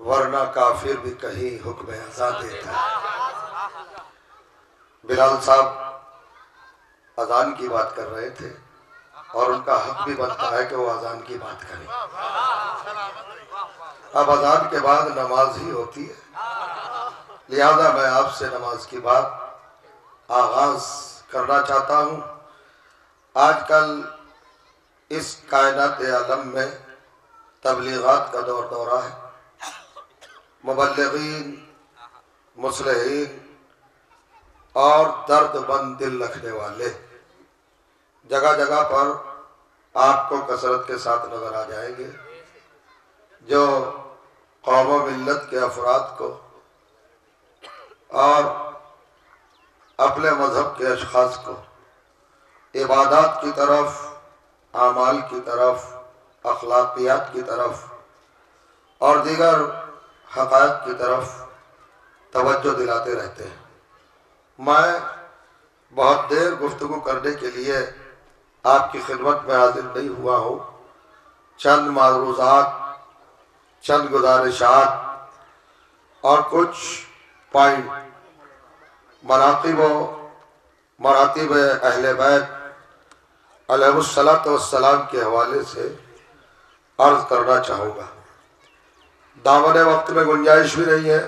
वरना काफिर भी कहीं हुक्म अजा देता है। बिलाल साहब अजान की बात कर रहे थे और उनका हक भी बनता है कि वो अजान की बात करें। अब अजान के बाद नमाज़ ही होती है। लिहाजा मैं आपसे नमाज़ की बात आगाज़ करना चाहता हूँ। आजकल इस कायनात आलम में तबलीगात का दौर दौरा है। मुबलगिन मुसलहीन और दर्दमंद दिल रखने वाले। जगह जगह पर आपको कसरत के साथ नज़र आ जाएँगे, जो कौम मिलत के अफराद को और अपने मज़हब के अशखास को, इबादत की तरफ़, आमाल की तरफ़, अखलाकियात की तरफ़ और दीगर हक़ की तरफ़ तवज्जो दिलाते रहते हैं। मैं बहुत देर गुफ्तु करने के लिए आपकी खिदमत में हाजिर नहीं हुआ हूँ। चंद मारूजात, चंद गुजारिशात और कुछ पॉइंट मरातब मरातब अहल बैत अलैहिस्सलाम के हवाले से अर्ज़ करना चाहूँगा। दामन वक्त में गुंजाइश भी नहीं है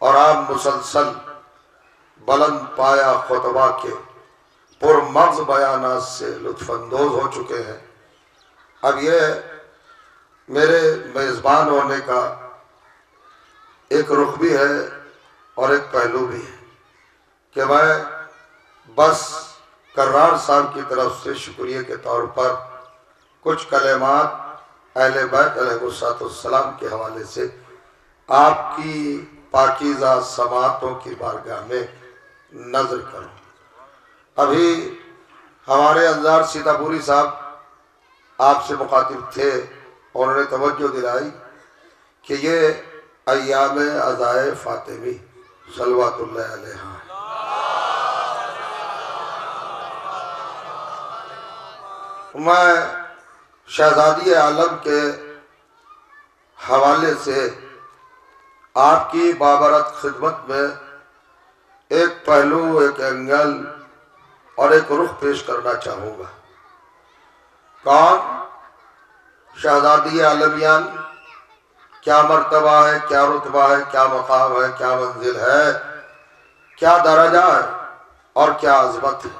और आप मुसलसल बुलंद पाया खुतबा के पुरमग्ज बयान से लुत्फानंदोज हो चुके हैं। अब ये मेरे मेज़बान होने का एक रुख भी है और एक पहलू भी है कि मैं बस कर्रार साहब की तरफ़ से शुक्रिया के तौर पर कुछ कलेमात अहल बैतम के हवाले से आपकी पाकिजा समातों की बारगाह में नज़र करूँ। अभी हमारे अंजार सीतापुरी साहब आपसे मुखातिब थे, उन्होंने तवज्जो दिलाई कि ये अयाम अज़ाए फ़ातिमी सलवातुल्लाह अलैहा मैं शहजादी आलम के हवाले से आपकी बाबरत खिदमत में एक पहलू, एक एंगल और एक रुख पेश करना चाहूँगा। कौन? शहजादी आलमियान, क्या मरतबा है, क्या रुतबा है, क्या मकाम है, क्या मंजिल है, क्या दर्जा है और क्या अजमत है?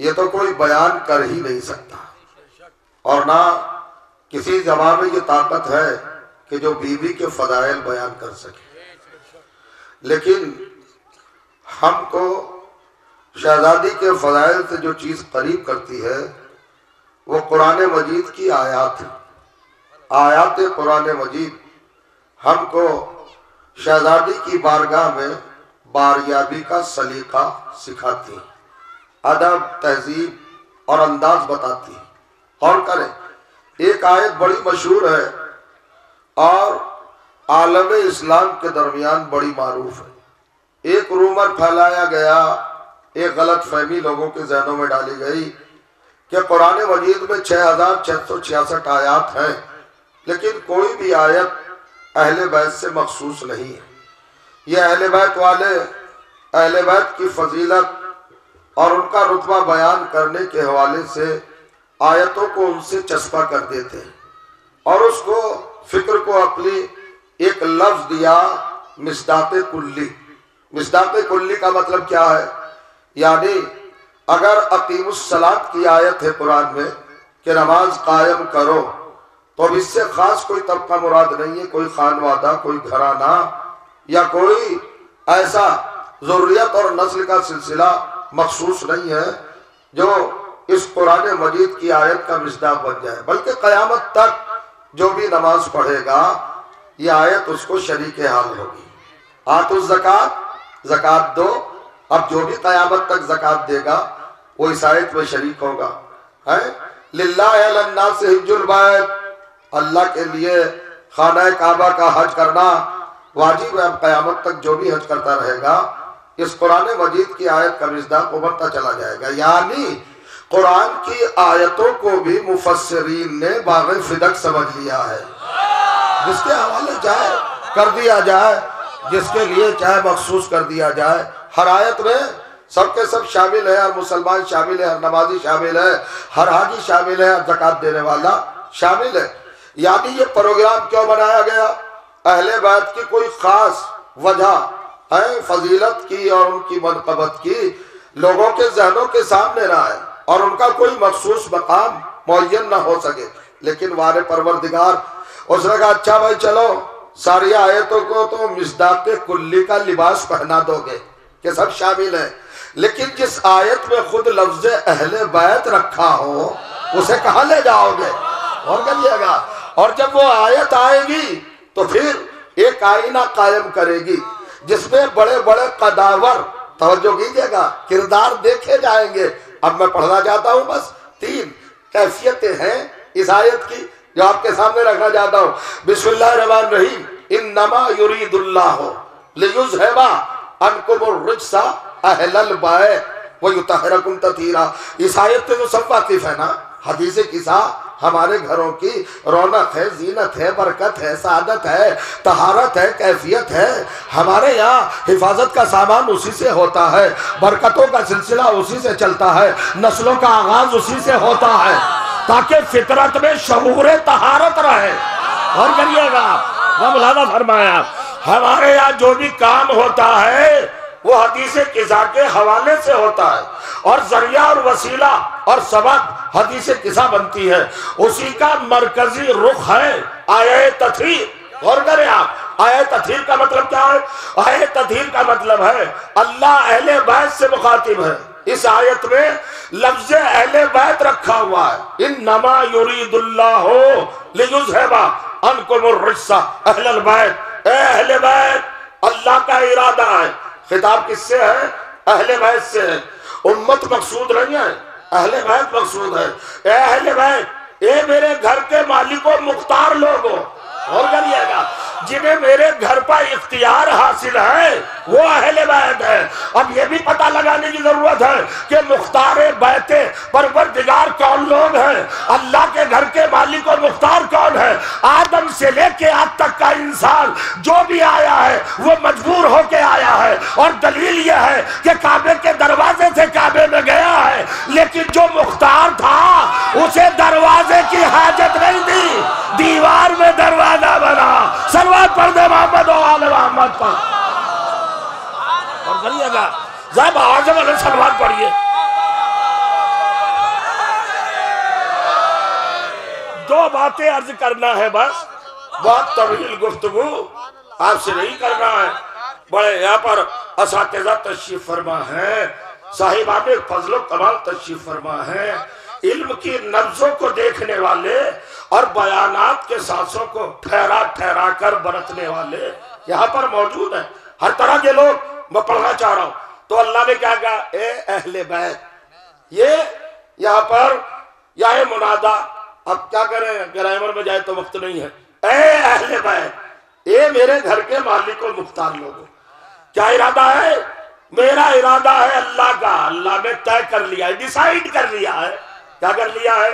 ये तो कोई बयान कर ही नहीं सकता। और ना किसी जमा में ये ताकत है कि जो बीवी के फदाइल बयान कर सके। लेकिन हमको शहजादी के फदाइल से जो चीज़ करीब करती है, वो कुरान मजीद की आयात आयात कुरान मजीद हमको शहजादी की बारगाह में बारियाबी का सलीका सिखाती अदब, तहजीब और अंदाज बताती और करें। एक आयत बड़ी मशहूर है और आलम इस्लाम के दरमियान बड़ी मारूफ है। एक रूमर फैलाया गया, एक गलत फहमी लोगों के जहनों में डाली गई कि कुरान मजीद में छह हज़ार छह सौ छियासठ आयात हैं, लेकिन कोई भी आयत अहले बैत से मखसूस नहीं है। ये अहले बैत वाले, अहले बैत की फजीलत और उनका रुतबा बयान करने के हवाले से आयतों को उनसे चस्पा कर देते हैं। और उसको फ़िक्र को अपनी एक लफ्ज दिया, मिसदात कुल्ली। मिसदात कुल्ली का मतलब क्या है? यानी, अगर अकीमुसलात की आयत है कुरान में, कि नमाज़ कायम करो तो अब इससे खास कोई तबका मुराद नहीं है, कोई खानवादा कोई घराना, या कोई ऐसा जरूरियत और नस्ल का सिलसिला मखसूस नहीं है, जो इस कुरान मजीद की आयत का मिसदाक बन जाए। बल्कि कयामत तक जो भी नमाज़ पढ़ेगा, ये आयत उसको शरीक हाल होगी। आतो जक़ात जक़ात दो। अब जो भी कयामत तक जक़ात देगा, वो इस आयत में शरीक होगा। है? लिल्ला से हिजुलबायत अल्लाह के लिए खाना काबा का हज करना वाजिब है। कयामत तक जो भी हज करता रहेगा, इस कुरान मजीद की आयत का मिजदाक उबरता चला जाएगा। यानी कुरान की आयतों को भी मुफसरीन ने बाग फिदक समझ लिया है। जिसके हवाले चाहे कर दिया जाए, जिसके लिए चाहे मखसूस कर दिया जाए, हर आयत में सबके सब शामिल है, हर मुसलमान शामिल है, हर नमाजी शामिल है, हर हाजी शामिल है, हर जक़ात देने वाला शामिल है। यानी ये प्रोग्राम क्यों बनाया गया? अहले बात की कोई खास वजह है, फजीलत की और उनकी मनकबत की, लोगों के जहनों के सामने ना आए। और उनका कोई मखसूस मकाम मुन ना हो सके। लेकिन वारे परवरदिगार, उसने कहा अच्छा भाई, चलो। सारी आयतों को तो मिसदाक कुल्ली का लिबास पहना दोगे, कि सब शामिल है। लेकिन जिस आयत में खुद लफ्ज अहले बैत रखा हो, उसे कहा ले जाओगे? और करिएगा और जब वो आयत आएगी तो फिर एक आईना कायम करेगी, जिसमें बड़े बड़े कदावर, तवज्जो कीजिएगा, किरदार देखे जाएँगे अब मैं पढ़ना चाहता हूँ बस। तीन, कैफियतें हैं इस आयत की जो आपके सामने रखना चाहता हूँ। बिस्मिल्लाहमान रहीम इन नमा ततीरा इस आयत से तो सब वाकिफ है ना, हदीस किसा हमारे घरों की रौनक है, जीनत है, बरकत है, सादत है, तहारत है, कैफियत है। हमारे यहाँ हिफाजत का सामान उसी से होता है, बरकतों का सिलसिला उसी से चलता है, नस्लों का आगाज़ उसी से होता है, ताकि फितरत में शहूर तहारत रहे। और करिएगा वह फरमाया, हमारे यहाँ जो भी काम होता है, वो हदीस किसा के हवाले से होता है। और ज़रिया और वसीला और सबक हदीस किसा बनती है। उसी का मरकजी रुख है आय तथीर। और करें आप आय तथीर का मतलब क्या है? आय तथीर का मतलब है, अल्लाह अहले बैत से मुखातिब है। इस आयत में लफ्ज अहले बैत रखा हुआ है। इन नमा युरीदुल्ला हो लियुजहबा अनकुमुर रिस्सा। अहलल बैत अहले बैत, अल्लाह का इरादा है। खिताब किससे है? अहले बैत से है। उम्मत मकसूद रही है, अहले बैत मकसूद है। ए अहले बैत ए मेरे घर के मालिकों, मुख्तार लोगों और करिएगा। जिन्हें मेरे घर पर इख्तियार हासिल है, वो अहले बैत है। अब ये भी पता लगाने की ज़रूरत है कि मुख्तार बैते परवरदिगार कौन लोग हैं? अल्लाह के घर के मालिक और मुख्तार कौन है? आदम से लेके आज तक का इंसान जो भी आया है, वो मजबूर होके आया है। और दलील यह है कि काबे के दरवाजे से काबे में गया है, लेकिन जो मुख्तार था, उसे दरवाजे की हाजत नहीं थी। दीवार में दरवाज़ा बना। सलवार पढ़ दे मोहम्मद मोहम्मद पर। और करिएगा, जब आज़म सलवार पढ़िए दो बातें अर्ज़ करना है बस। बहुत तवील गुफ्तगु आपसे नहीं करना है। बड़े यहाँ पर इस तशीफ फरमा है। साहिब आप फजलो कमाल तशीफ फरमा है। इल्म की नब्जों को देखने वाले और बयानात के सांसों को ठहरा ठहरा कर बरतने वाले यहाँ पर मौजूद है। हर तरह के लोग, मैं पढ़ना चाह रहा हूँ। तो अल्लाह ने क्या कहा, ए अहले बैत, ये यहाँ पर या मुनादा, अब क्या करें? ग्रामर में जाए तो वक्त नहीं है। ए अहले बैत ए मेरे घर के मालिक और मुख्तार लोगों क्या इरादा है? मेरा इरादा है अल्लाह का। अल्लाह ने तय कर लिया है, डिसाइड कर लिया है क्या कर लिया है?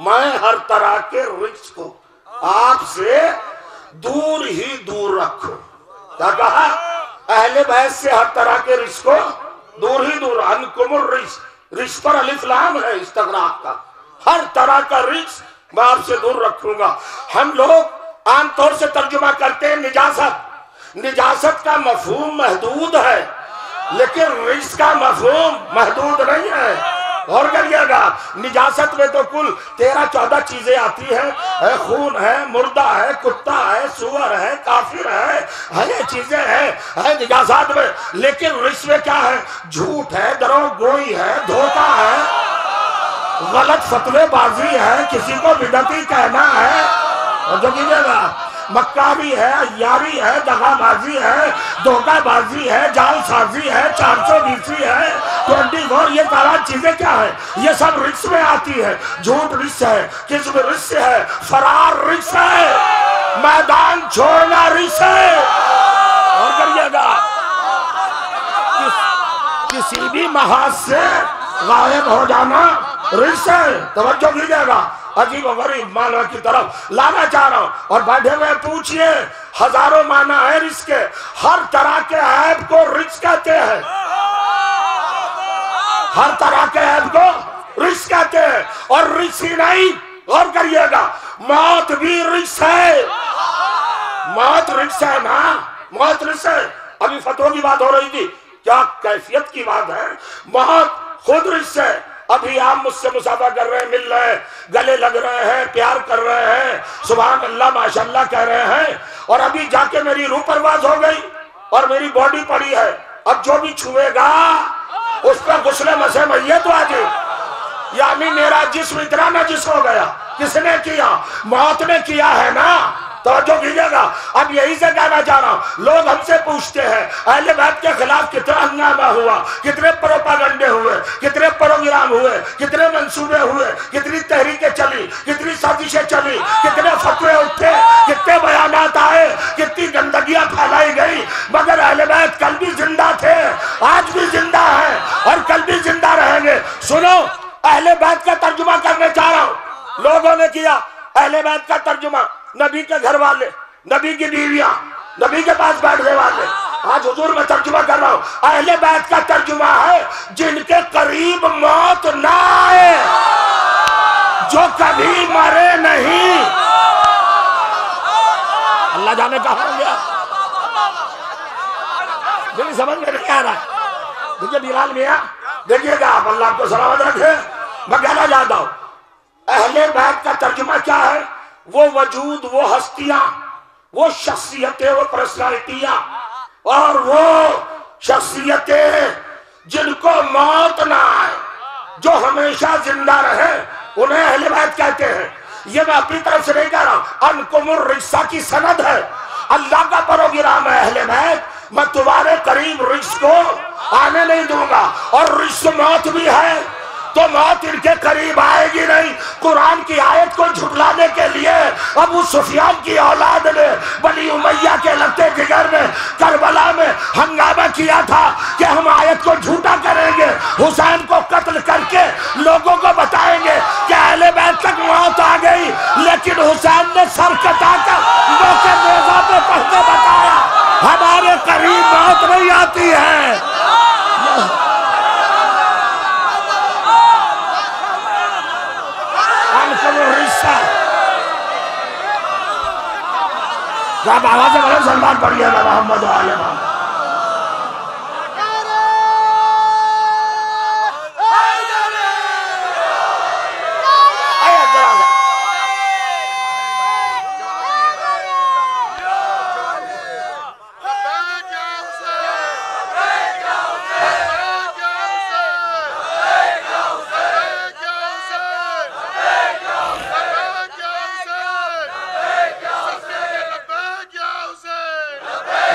मैं हर तरह के रिक्स को आपसे दूर ही दूर रखो। क्या कहा? अहले बहस से हर तरह के रिक्स को दूर ही दूर। अनकुमुर रिक्स रिक्स पर अलिफ्लाम है इस तकराक का। हर तरह का रिक्स मैं आपसे दूर रखूँगा। हम लोग आमतौर से तर्जुमा करते हैं निजासत। निजासत का मफहूम महदूद है। लेकिन रिस्क का मफहूम महदूद नहीं है। और करिएगा निजासत में तो कुल तेरह चौदह चीज़ें आती है, है खून है मुर्दा है कुत्ता है सुअर है काफिर है है ये चीज़ें हैं है निजासत में। लेकिन में क्या है? झूठ है दरो गोई है धोखा है। गलत फतवेबाजी है किसी को विदती कहना है। और जो कीजिएगा मक्कारी है यारी है दगाबाजी है धोखाबाजी है जालसाजी है चार सौ बीसी है ट्वेंटी फोर ये सारा चीज़ें क्या है? ये सब रिक्स में आती है। झूठ रिक्स है किसमें रिक्स है फरार रिक्स है मैदान छोड़ना रिक्स है। और करिएगा किस, किसी भी महाज से गायब हो जाना रिक्स तवज्जो अजीब गरीब की तरफ़ लाना चाह रहा हूँ। और बैठे हुए पूछिए, हज़ारों माना है रिस्क हर तरह के ऐप को रिस्क कहते हैं। हर तरह के ऐप को रिस्क कहते हैं। और रिस्क ही नहीं, और करिएगा। मौत भी रिस्क है। मौत रिस्क है ना? मौत रिस्क है। अभी फतों की बात हो रही थी। क्या कैफियत की बात है? मौत खुद रिस्क है। अभी आप मुझसे मुसाफा कर रहे हैं, मिल रहे हैं, गले लग रहे हैं, प्यार कर रहे हैं सुबह अल्लाह माशाल्लाह कह रहे हैं, और अभी जाके मेरी रूह परवाज हो गई, और मेरी बॉडी पड़ी है, अब जो भी छुएगा, उस पर गुस्ले मसे मैये तो आज यानी मेरा जिस्म इतना न जिस हो गया, किसने किया? मौत ने किया है ना? तो जो अब यही से कहना चाह रहा हूँ, लोग हमसे पूछते हैं अहले बैत के खिलाफ कितना हंगामा हुआ, कितने प्रोपागंडे हुए, कितने प्रोग्राम हुए, कितने मंसूबे हुए, कितनी तहरीकें चली, कितनी साजिशें चली, कितने फतवे उठे, कितने बयान आए, कितनी गंदगियाँ फैलाई गई, मगर अहले बैत कल भी ज़िंदा थे, आज भी ज़िंदा है, और कल भी ज़िंदा रहेंगे। सुनो अहले बैत का तर्जुमा करने चाह रहा हूँ, लोगों ने किया अहले बैत का तर्जुमा। नबी के घर वाले नबी की बीवियाँ नबी के पास बैठने वाले। आज हुजूर में तर्जुमा कर रहा हूँ। अहले बैत का तर्जुमा है, जिनके करीब मौत ना आए। जो कभी मरे नहीं। अल्लाह जाने कहा गया। मेरी समझ में नहीं आ रहा। देखिए बिलाल मिया, देखिएगा आप, अल्लाह को सलामत रखे। मैं कहना चाहता हूँ, अहले बैत का तर्जुमा क्या है? वो वजूद, वो हस्तियाँ, वो शख्सियतें, वो पर्सनालिटियाँ और वो शख्सियतें जिनको मौत ना आए, जो हमेशा ज़िंदा रहे, उन्हें अहले बैत कहते हैं। ये मैं अपनी तरफ़ से नहीं कह रहा अनकुमुर रिस्सा की सनद है। अल्लाह का प्रोग्राम है अहले बैत। मैं तुम्हारे करीब रिश्त को आने नहीं दूँगा। और रिश्त मौत भी है। तो मौत इनके करीब आएगी नहीं। कुरान की आयत को झुटलाने के लिए अबू सुफियान की औलाद ने, बनी उमैया के लगते जिगर में, करबला में हंगामा किया था कि हम आयत को झूठा करेंगे, हुसैन को कत्ल करके लोगों को बताएँगे कि अहले बैत तक मौत आ गई। लेकिन हुसैन ने सर कटाकर मेजा पे पढ़ के बताया, हमारे करीब मौत नहीं आती है। आप आवाज़ सलमान पढ़िएगा मोहम्मद वाले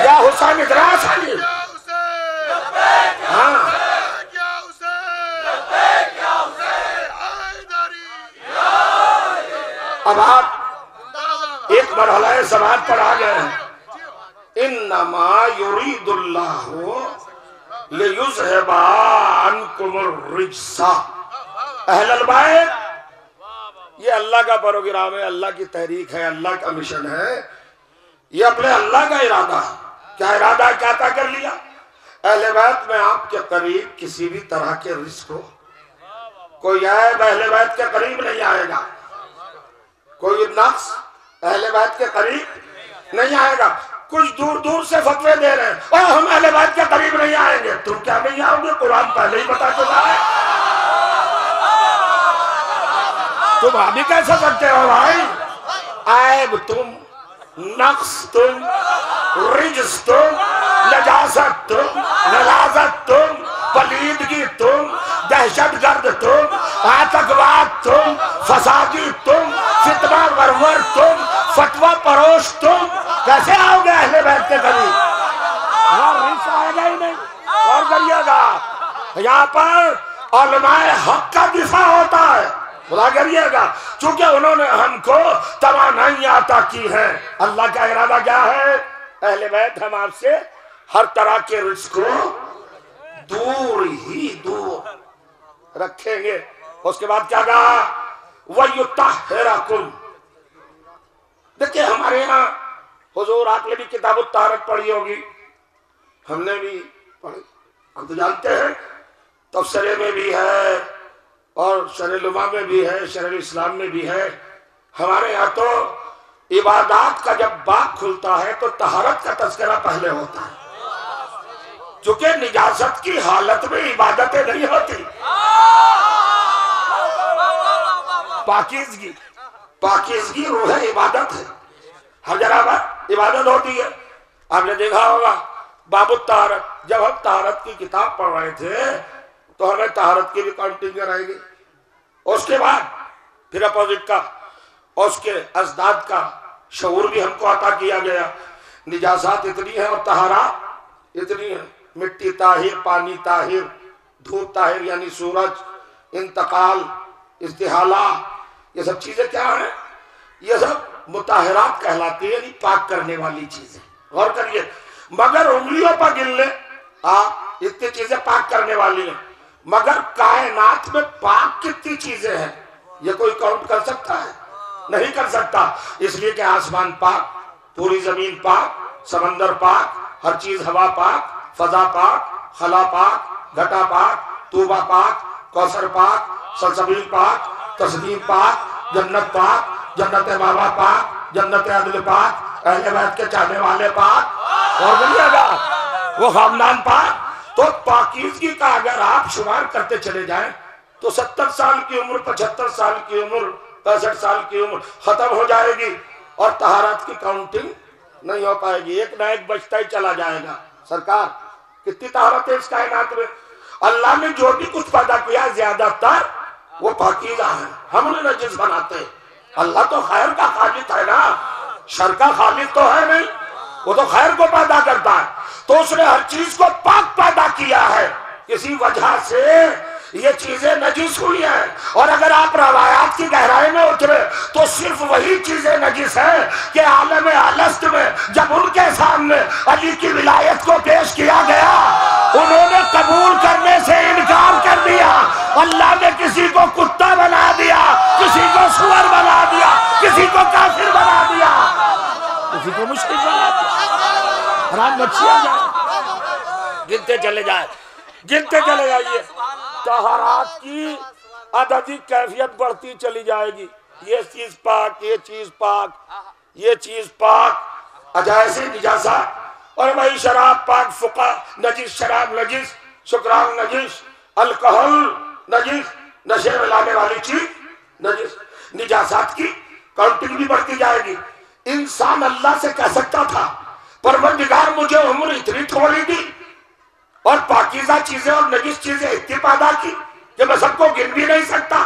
या हुसैन इतना आसानी हाँ अब आप एक मरहला समाज पर आ गए हैं इन नमा युरीदुल्लाहु लियुज़हिबा अन्कुमुर रिज्सा अहलल बैत ये अल्लाह का प्रोग्राम है अल्लाह की तहरीक है, अल्लाह का मिशन है। ये अपने अल्लाह का इरादा है। क्या इरादा क्या तय कर लिया? अहले बैत में आपके करीब किसी भी तरह के रिस्क हो। कोई ऐब अहले बैत के करीब नहीं आएगा। कोई नक्स अहले बैत के करीब नहीं आएगा। कुछ दूर दूर से फतवे दे रहे हैं। और हम अहले बैत के करीब नहीं आएँगे। तुम क्या नहीं आओगे? कुरान पहले ही बता चुका है। तुम अभी कैसे सकते हो भाई? ऐब तुम नक्स तुम रिज तुम, नजासत तुम नलाजत तुम, पलीदगी तुम, दहशत गर्द तुम, आतंकवाद तुम, फसादी तुम फितना वरवर तुम, फतवा परोश तुम। कैसे आओगे अहले बैत के करीब और रिस आएगा ही नहीं। और करिएगा। यहाँ पर अलमाए हक का दिशा होता है। खुदा करिएगा। चूँकि उन्होंने हमको तवानाई आता की है। अल्लाह का इरादा क्या है? पहले बैत हम आपसे हर तरह के रिस्क को दूर ही दूर रखेंगे। उसके बाद क्या कहा? वयुताकुम देखिए, हमारे यहाँ हजूर आपने भी किताब तारक पढ़ी होगी। हमने भी पढ़ी। हम तो जानते हैं तफसरे में भी है। और शरलुमा में भी है शर इस्लाम में भी है। हमारे यहाँ तो इबादत का जब बाग खुलता है तो तहारत का तस्करा पहले होता है। क्योंकि निजाजत की हालत में इबादतें नहीं होती। पाकिजगी पाकिजगी रूह इबादत है। हर जगह इबादत होती है। आपने देखा होगा, बाबू तारत जब हम तहारत की किताब पढ़ रहे थे तो हमें तहारत की भी काउंटिंग कराएगी उसके बाद फिर अपोजिट का और उसके अजदाद का शूर भी हमको अता किया गया। निजात इतनी है और तहारा इतनी है। मिट्टी ताहिर, पानी ताहिर, धूप ताहिर, यानी सूरज, इंतकाल, इस्तेहाला, ये सब चीज़ें क्या है? ये सब मुताहरात कहलाती है पाक करने वाली चीज़ें। गौर करिए, मगर उंगलियों पर गिन ले। आप इतनी चीज़ें पाक करने वाली हैं। मगर कायनात में पाक कितनी चीज़ें हैं? ये कोई काउंट कर सकता है? नहीं कर सकता। इसलिए कि आसमान पाक, पूरी ज़मीन पाक, समंदर पाक, हर चीज़ हवा पाक, फजा पाक, खला पाक, घटा पाक, तूबा पाक, कौसर पाक, सलसबील पाक, तस्लीम पाक, जन्नत पाक, जन्नत बाबा पाक, जन्नत अदल पाक, अहले बैत के चाहने वाले पाक, और बोलिएगा वो खानदान पाक तो पाकिजगी का अगर आप शुमार करते चले जाएँ तो सत्तर साल की उम्र, पचहत्तर साल की उम्र, पैंसठ साल की उम्र खत्म हो जाएगी और तहारत की काउंटिंग नहीं हो पाएगी। एक ना एक बचता ही चला जाएगा। सरकार, कितनी तहारत है इस कायनात में? अल्लाह ने जो भी कुछ पैदा किया, ज़्यादातर वो पाकिजा है। हम उन्हें नजिस बनाते अल्लाह तो खैर का खालिद है ना। शर का खालिद तो है नहीं। वो तो खैर को पैदा करता है। तो उसने हर चीज़ को पाक पैदा किया है। किसी वजह से ये चीज़ें नजीस हुई हैं। और अगर आप रवायात की गहराई में उतरे तो सिर्फ़ वही चीज़ें नजीस है कि आलम अलस्त में जब उनके सामने अली की विलायत को पेश किया गया, उन्होंने कबूल करने से इनकार कर दिया। अल्लाह ने किसी को कुत्ता बना दिया, किसी को सुअर बना दिया, किसी को काफिर बना दिया। किसी को मुश्किल बना दिया हराम जाए गिनते चले जाए। गिनते चले जाइए। तहरात की अददी कैफियत बढ़ती चली जाएगी। ये चीज़ पाक, ये चीज़ पाक, ये चीज़ पाक। अजायसी और भाई शराब पाक फुका, नजिस शराब नजिस, शुक्रान नजिस, अल्कोहल नजिस, नशे में लाने वाली चीज़ नजिस। निजासात की काउंटिंग भी बढ़ती जाएगी। इंसान अल्लाह से कह सकता था, परवरदिगार, मुझे उम्र इतनी थोड़ी दी और पाकिजा चीज़ें और नजिस चीज़ें इतनी पैदा की कि मैं सबको गिन भी नहीं सकता।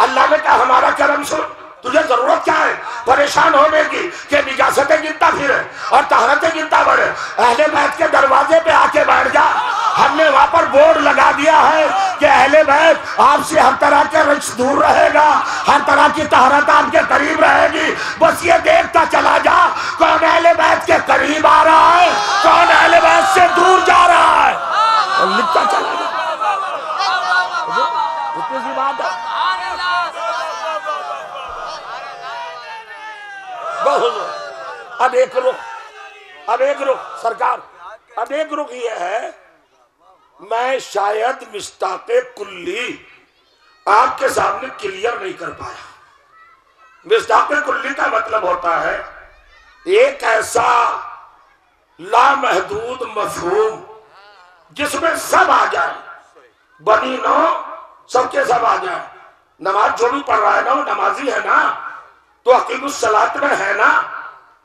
अल्लाह ने कहा, हमारा करम सुन, तुझे ज़रूरत क्या है? परेशान होने की कि निजासतें गिनता फिर और तहरतें गिनता बढ़े। अहले बैत के दरवाजे पे आके बैठ जा। हमने वहाँ पर बोर्ड लगा दिया है कि अहले बैत, आपसे हर तरह के रिक्स दूर रहेगा, हर तरह की तहरत आपके करीब रहेगी। बस ये देखता चला जा, कौन अहले बैत के करीब आ रहा है, कौन अहले बैत से दूर जा रहा है। और लिखता चला जा। अब एक रुख, अब एक रुख, सरकार, अब एक रुख ये है मैं शायद मिस्ताक कुल्ली आपके सामने क्लियर नहीं कर पाया। मिस्ताक कुल्ली का मतलब होता है, एक ऐसा लामहदूद मफहूम जिसमें सब आ जाए बनी नो सबके सब आ जाए। नमाज़ जो भी पढ़ रहा है ना, वो नमाजी है ना तो अकीम सलात में है ना,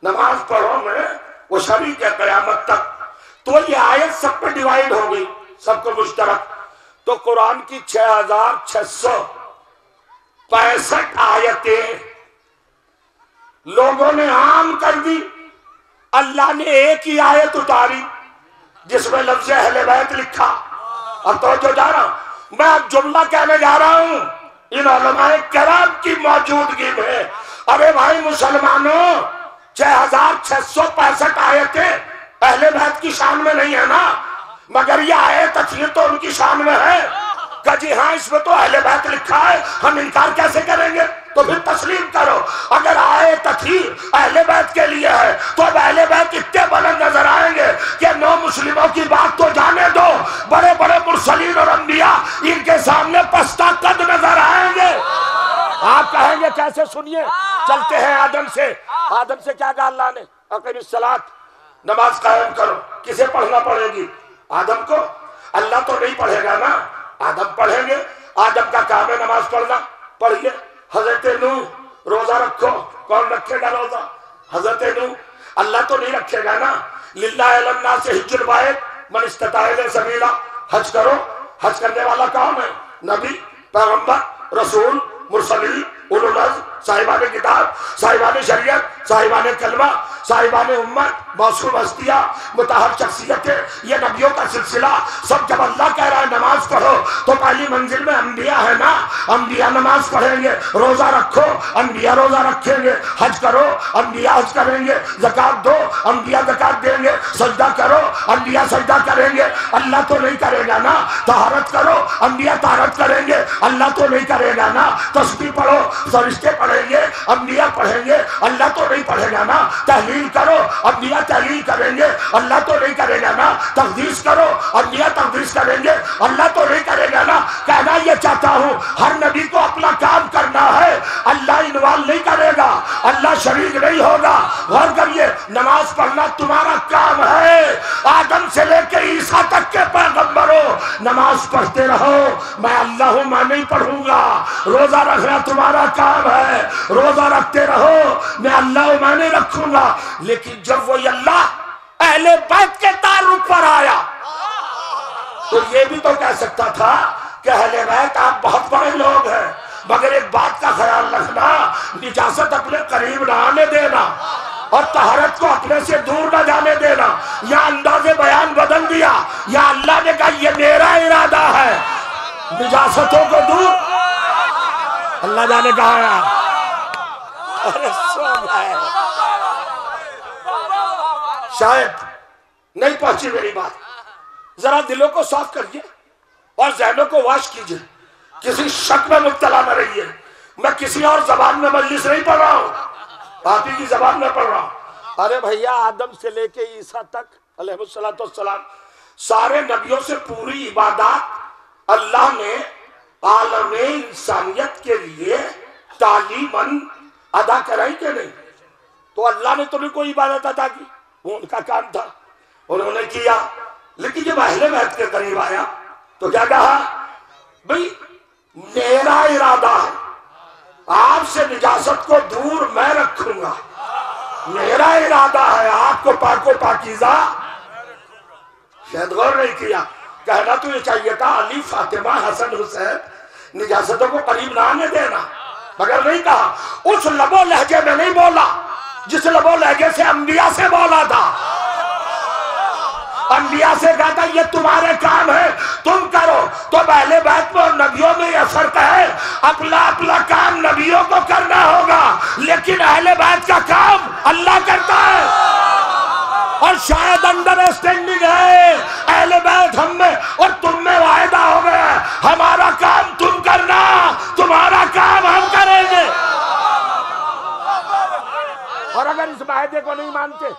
नमाज़ पढ़ो में वो शरीक है, कयामत तक तो ये आयत सब पे डिवाइड हो गई सबको मुश्तरक। तो कुरान की छह हज़ार छह सौ पैंसठ आयतें लोगों ने आम कर दी। अल्लाह ने एक ही आयत उतारी, जिसमें लफ्ज अहले बैत लिखा। और तो जो जा रहा हूँ। मैं अब जुमला कहने जा रहा हूँ। इन कराम की मौजूदगी में। अरे भाई मुसलमानों, छह हज़ार छह सौ पैंसठ आयतें पहले बैत की शान में नहीं है ना? मगर ये आए अखीर तो उनकी शान में है। जी हाँ इसमें तो अहले बैत लिखा है, हम इनकार कैसे करेंगे? तो फिर तस्लीम करो। अगर आए तथीर अहले बैत के लिए है तो अब अहले बैत इतने बुलंद नज़र आएँगे कि नौ मुस्लिमों की बात तो जाने दो। बड़े बड़े मुरसलीन और अंबिया इनके सामने पस्ता कद नज़र आएँगे। आप कहेंगे, कैसे सुनिए? चलते हैं आदम से। आदम से क्या कहा अल्लाह ने सलात नमाज़ कायम करो। किसे पढ़ना पड़ेगी? आदम को। अल्लाह तो नहीं पढ़ेगा ना। आदम पढ़ेंगे। आदम का काम है नमाज़ पढ़ना। पढ़िए। हज़रत नू, रोजा रखो। कौन रखेगा रोजा? हज़रत नू। अल्लाह तो नहीं रखेगा ना। लिल्ला से हिजुल मन सबीला हज करो। हज करने वाला कौन है? नबी, पैगंबर, रसूल मुरसली साहिबान किताब, साहिबान शरीयत, साहिबान कलमा, साहिबान उम्मत, मासूम हस्तियाँ मुताहर शख्सियतें, ये नबियों का सिलसिला, सब जब अल्लाह कह रहा है, नमाज़ पढ़ो तो पहली मंजिल में अम्बिया है ना? अम्बिया नमाज़ पढ़ेंगे, रोजा रखो अम्बिया रोजा रखेंगे, हज करो अम्बिया हज करेंगे, जक़ात दो अम्बिया जक़ात देंगे, सजदा करो अम्बिया सजदा करेंगे, अल्लाह तो नहीं करेगा ना? तहारत करो अम्बिया तहारत करेंगे, अल्लाह तो नहीं करेगा ना? तस्वीर पढ़ो, फरिश्ते पढ़ेंगे अम्बिया पढ़ेंगे, अल्लाह तो नहीं पढ़ेगा ना। तहलील करो अम्बिया तहलील करेंगे, अल्लाह तो नहीं करेगा ना। तकदीस करो अम्बिया तकदीस करेंगे, अल्लाह तो नहीं करेगा ना। कहना यह चाहता हूँ, हर नबी को अपना काम करना है। अल्लाह इन्वॉल्व नहीं करेगा अल्लाह शरीक नहीं होगा। गौर करिए, नमाज़ पढ़ना तुम्हारा काम है। आदम से लेकर ईसा तक के पैगंबरों, नमाज़ पढ़ते रहो। मैं अल्लाह हूँ मैं नहीं पढ़ूँगा। रोजा रखना तुम्हारा काम है। रोजा रखते रहो। मैं अल्लाह मैं नहीं रखूँगा। लेकिन जब वो अल्लाह अहले बैत के तारुक पर आया तो ये भी तो कह सकता था कि अहले बैत आप बहुत बड़े लोग हैं। मगर एक बात का ख्याल रखना निजासत अपने करीब ना आने देना और तहारत को अपने से दूर न जाने देना। या अंदाजे बयान बदल दिया, या अल्लाह ने कहा, ये मेरा इरादा है। निजासतों को दूर। अल्लाह जाने कहा शायद नहीं पहुँची मेरी बात। जरा दिलों को साफ़ करिए और जहनों को वाश कीजिए। किसी शक में मुबतला न रहिए। मैं किसी और जबान में मजलिस नहीं पढ़ रहा हूँ। ही की जबान में पढ़ रहा हूँ। अरे भैया, आदम से लेके ईसा तक अलैहिस्सलाम सारे नबियों से पूरी इबादत अल्लाह ने आलम इंसानियत के लिए तालीमन अदा कराई के नहीं? तो अल्लाह ने तुम्हें कोई इबादत अदा की? वो उनका काम था। उन्होंने किया। लेकिन जब अहले बैत के करीब आया तो क्या कहा? भाई मेरा इरादा है। आपसे निजासत को दूर मैं रखूँगा। मेरा इरादा है आपको पाको पाकिजा। शायद गौर नहीं किया। कहना तो ये चाहिए था, अली फातिमा हसन हुसैन निजासतों को करीब ना आने देना। मगर नहीं कहा। उस लबो लहजे में नहीं बोला, जिस लबो लहजे से अंबिया से बोला था। अंबिया से कहा था ये तुम्हारे काम है, तुम करो। तो पहले बात में नबियों में यह फ़र्क है, अपना अपना काम नबियों को करना होगा, लेकिन अहले बात का काम अल्लाह करता है। और शायद अंडर स्टैंडिंग है, अहले बैत हम में, और तुम में वायदा हो गया हमारा काम तुम करना, तुम्हारा काम हम करेंगे। और अगर इस वायदे को नहीं मानते,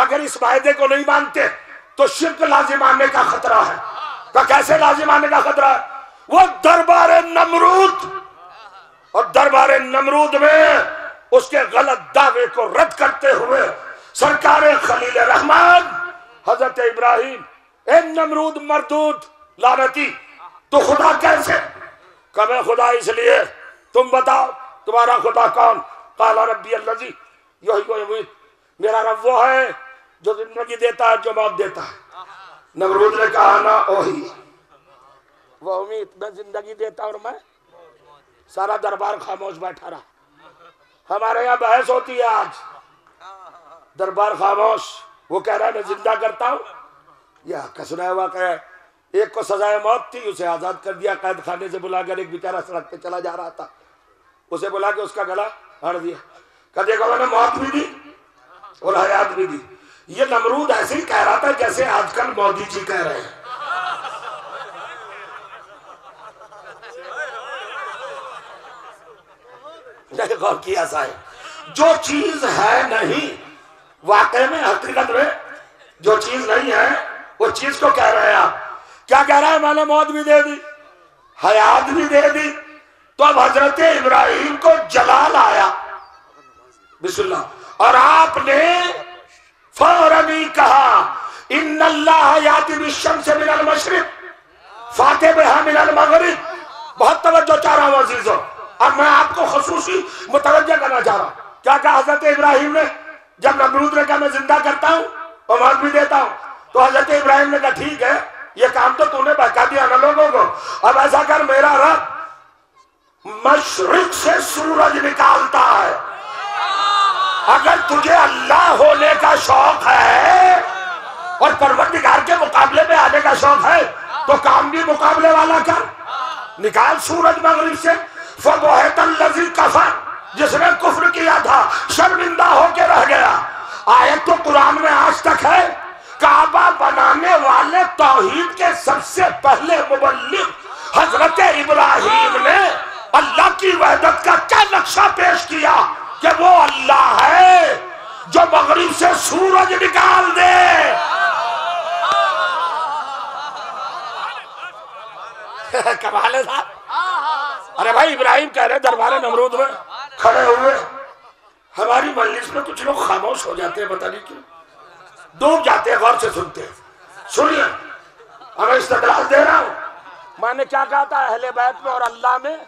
अगर इस वायदे को नहीं मानते तो शिरक लाजिम आने का खतरा है। तो कैसे लाजिम आने का खतरा है? वो दरबार नमरूद, और दरबार नमरूद में उसके गलत दावे को रद्द करते हुए सरकार खलील रहमान, हज़रत इब्राहिम, ए नमरूद मरदूद, लानती तो खुदा कैसे? कमे खुदा इसलिए, तुम बताओ, तुम्हारा खुदा कौन? काला रबी अल्लाजी, यही मेरा रब वो है जो ज़िंदगी देता है जो मौत देता है। नमरूद ने कहा, ना, ओही। वो उम्मीद, मैं ज़िंदगी देता और मैं सारा दरबार खामोश बैठा रहा। हमारे यहाँ बहस होती है आज। दरबार खामोश, वो कह रहा है, मैं ज़िंदा करता हूँ। यह कसना हुआ कह, एक को सजाए मौत थी, उसे आज़ाद कर दिया, कैद खाने से बुलाकर एक बेचारा सड़क पे चला जा रहा था। उसे बुला के उसका गला हड़ दिया। कदे को मैंने मौत भी दी और हयात भी दी। ये नमरूद ऐसे ही कह रहा था जैसे आजकल मोदी जी कह रहे हैं। गौर किया साहब। जो चीज़ है नहीं, वाकई में, हकीकत में, जो चीज़ नहीं है, वो चीज़ को कह रहे हैं आप। क्या कह रहा है मैंने मौत भी दे दी, हयात भी दे दी। तो अब हज़रत इब्राहिम को जलाल आया। बिस्मिल्लाह। और आपने फ़ौरन ही कहा इन से मिनल मशरिक फाते बेहा मिनल मगरिब। बहुत तवज्जो चाह रहा हूँ अजीजों। अब मैं आपको खसूसी मुतवजह करना चाह रहा हूँ। क्या कहा हज़रत इब्राहिम ने? जब नमरूद ने कहा, मैं ज़िंदा करता हूँ और मौत भी देता हूँ। तो हज़रत इब्राहिम ने कहा, ठीक है, ये काम तो तूने बहका दिया ना लोगों को। अब ऐसा कर, मेरा रब मशरक से सूरज निकालता है। अगर तुझे अल्लाह होने का शौक है और परवरदिगार के मुकाबले में आने का शौक है तो काम भी मुकाबले वाला कर निकाल सूरज मगरिब से। कफर, जिसने कुफ्र किया था, शर्मिंदा होके रह गया। आयत तो कुरान में आज तक है, काबा बनाने वाले तौहीद के सबसे पहले मुबल्लिग हज़रत इब्राहिम ने अल्लाह की वहदत का क्या नक्शा पेश किया? कि वो अल्लाह है, जो मगरिब से सूरज निकाल दे। कमाल है साहब। अरे भाई, इब्राहिम कह रहे दरबार नमरूद में खड़े हुए। हमारी मजलिस में कुछ लोग खामोश हो जाते हैं, पता नहीं क्यों। डूब जाते हैं, गौर से सुनते हैं। सुनिए, हमें इस्तकलाल दे रहा हूँ। मैंने क्या कहा था, अहले बैत में और अल्लाह में?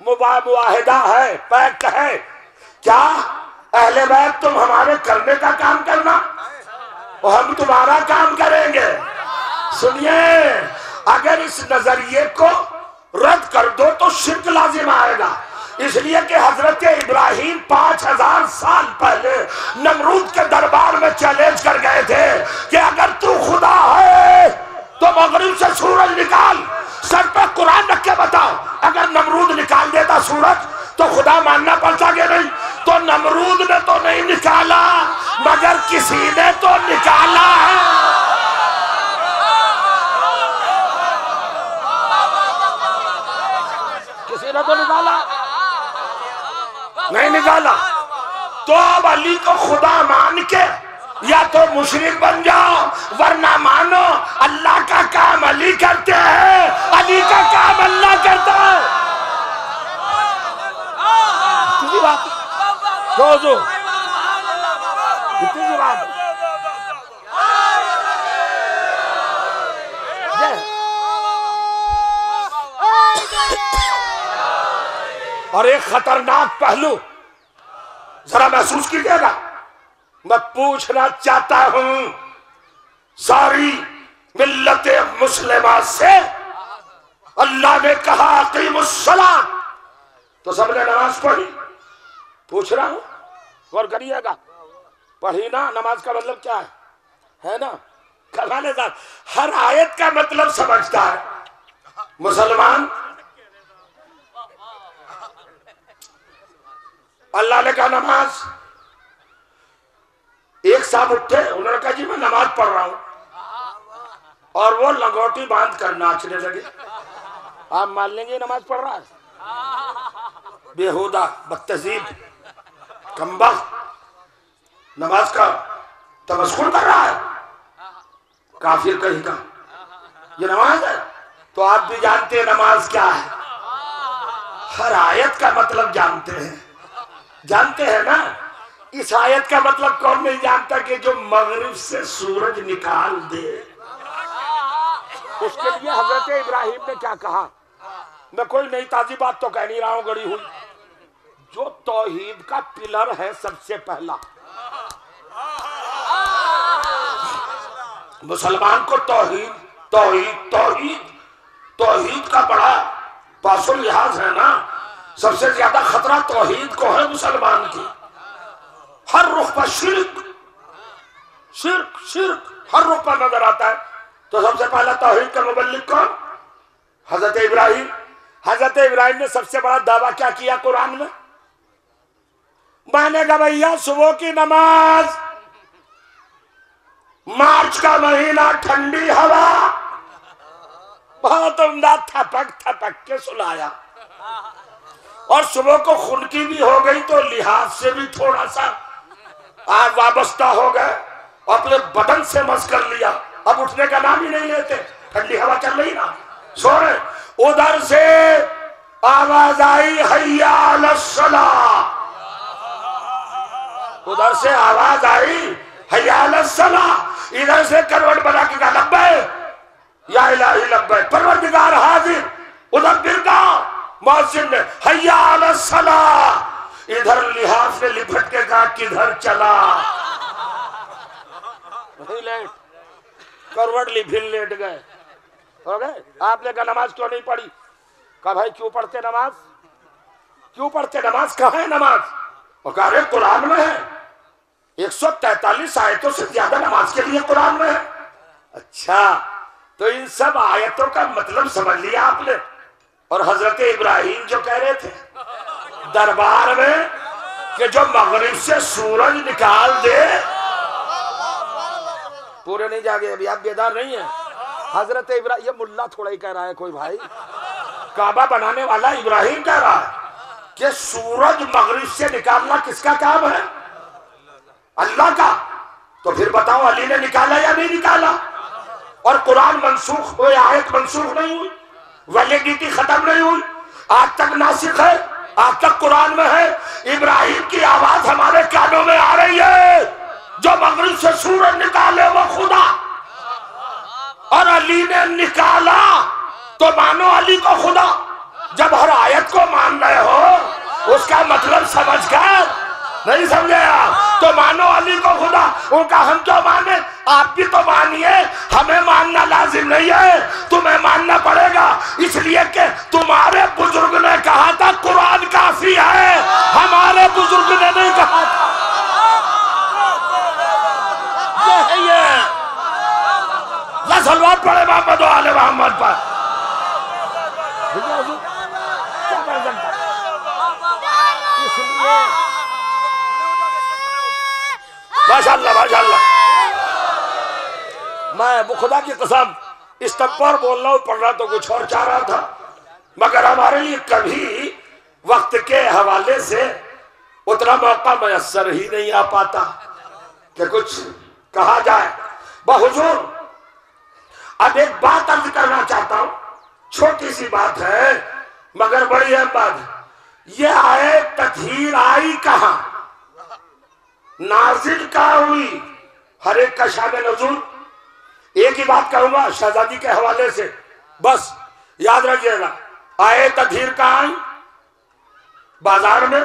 मुबाहिदा है पैक्ट है। क्या? अहले बैत, तुम हमारे करने का काम करना और हम तुम्हारा काम करेंगे। सुनिए, अगर इस नज़रिए को रद्द कर दो तो शिरक लाजिम आएगा। इसलिए कि हज़रत इब्राहिम पाँच हज़ार साल पहले नमरूद के दरबार में चैलेंज कर गए थे कि अगर तू खुदा है तो मगरिब से सूरज निकाल, सर पर कुरान रख के बताओ। अगर नमरूद निकाल देता सूरज तो खुदा मानना पड़ता कि नहीं? तो नमरूद ने तो नहीं निकाला, मगर किसी ने तो निकाला है। किसी ने तो निकाला? नहीं निकाला। तो अब अली को खुदा मान के या तो मुशरिक बन जाओ, वरना मानो अल्लाह का काम अली करते हैं, अली का काम अल्लाह करता है। बात जो जो इतनी बात और एक खतरनाक पहलू। जरा महसूस कीजिएगा मैं पूछना चाहता हूँ, सारी मिल्लत मुस्लिमा से। अल्लाह ने कहा अकीमुस्सला तो सबने नमाज़ पढ़ी। पूछ रहा हूँ गौर करिएगा। पढ़ी ना, नमाज़ का मतलब क्या है? है ना? कमाने साथ हर आयत का मतलब समझता है। मुसलमान, अल्लाह ने कहा, नमाज़। एक साहब उठे, उन्होंने कहा, जी, मैं नमाज़ पढ़ रहा हूँ। और वो लंगोटी बाँध कर नाचने लगे। आप मान लेंगे नमाज़ पढ़ रहा है? बेहुदा बदतजीब कम्बा, नमाज़ का तमस्कुर कर रहा है। काफिर कहीं का। ये नमाज़ है? तो आप भी जानते हैं नमाज़ क्या है। हर आयत का मतलब जानते हैं। जानते हैं ना? इस आयत का मतलब कौन नहीं जानता कि जो मगरिब से सूरज निकाल दे। उसके लिए हज़रत इब्राहिम ने क्या कहा? मैं कोई नई ताजी बात तो कह नहीं रहा हूँ, गड़ी हुई। जो तौहीद का पिलर है सबसे पहला। मुसलमान को तौहीद तौहीद तौहीद तौहीद का बड़ा पासो लिहाज है ना? सबसे ज़्यादा खतरा तौहीद को है मुसलमान की। हर रुख पर शिरक शिरक शिरक हर रुख पर नज़र आता है। तो सबसे पहला तौहीद का मुबल्लिक कौन? हज़रत इब्राहिम। हज़रत इब्राहिम ने सबसे बड़ा दावा क्या किया कुरान में? मैंने कहा भैया, सुबह की नमाज़। मार्च का महीना, ठंडी हवा। बहुत उमदा थपक थपक के सुलाया। और सुबह को खुनकी भी हो गई तो लिहाज से भी थोड़ा सा आज वाबस्ता हो गए अपने बदन से मस कर लिया। अब उठने का नाम ही नहीं लेते। ठंडी हवा चल रही ना। सो रहे उधर से आवाज़ आई हैया सला उधर से आवाज़ आई हैया सला इधर से करवट बना के कहा लब्बे या इलाही लब्बे परवरदिगार हाजिर, उधर गिर गया मौसिन ने हैया सला इधर लिहाज ने लिपट के कहा किधर चला? लेट, करवट ली, फिर लेट गए। हो गए? आपने कहा नमाज़ क्यों नहीं पढ़ी? कहा, भाई, क्यों पढ़ते नमाज़? क्यों पढ़ते नमाज़? कहा है नमाज़? और कहा कुरान में है। 143 आयतों से ज़्यादा नमाज़ के लिए कुरान में है। अच्छा तो इन सब आयतों का मतलब समझ लिया आपने। और हज़रत इब्राहिम जो कह रहे थे, दरबार में कि जो मगरिब से सूरज निकाल दे। पूरे नहीं जागे, अभी आप बेदार नहीं है। हज़रत इब्राहिम ये मुल्ला थोड़ा ही कह रहा है कोई भाई। काबा बनाने वाला इब्राहिम कह रहा है। कि सूरज मगरिब से निकालना किसका काम है? अल्लाह का। तो फिर बताओ, अली ने निकाला या नहीं निकाला? और कुरान मनसूख हुए आयत मनसूख नहीं हुई? वैलिडिटी खत्म नहीं हुई? आज तक नासिक है? आज तक कुरान में है? इब्राहिम की आवाज़ हमारे कानों में आ रही है। जो मगरिब से सूरज निकाले, वो खुदा। और अली ने निकाला तो मानो अली को खुदा। जब हर आयत को मान रहे हो, उसका मतलब समझ कर नहीं समझे आप? तो मानो अली को खुदा, उनका हम क्यों माने? आप भी तो मानिए, हमें मानना लाजिम नहीं है, तुम्हें मानना पड़ेगा। इसलिए कि तुम्हारे बुज़ुर्ग ने कहा था, कुरान काफ़ी है, हमारे बुज़ुर्ग ने नहीं कहा था। सलवार पड़े मोहम्मद आले मोहम्मद पर। मैं वो खुदा की कसम, इस तब पर बोल रहा हूँ, पढ़ रहा तो कुछ और चाह रहा था। मगर हमारे लिए कभी वक्त के हवाले से उतना मौका मैसर ही नहीं आ पाता कि कुछ कहा जाए। बहुजूर अब एक बात अर्ज़ करना चाहता हूँ, छोटी सी बात है। मगर बड़ी अहम बात है ये आए तथहीर आई कहा? नाजिल कहा हुई? हर एक का शाम नजूर एक ही बात कहूँगा, शहजादी के हवाले से। बस, याद रखिएगा, आए तथहीर कहा आई? बाज़ार में,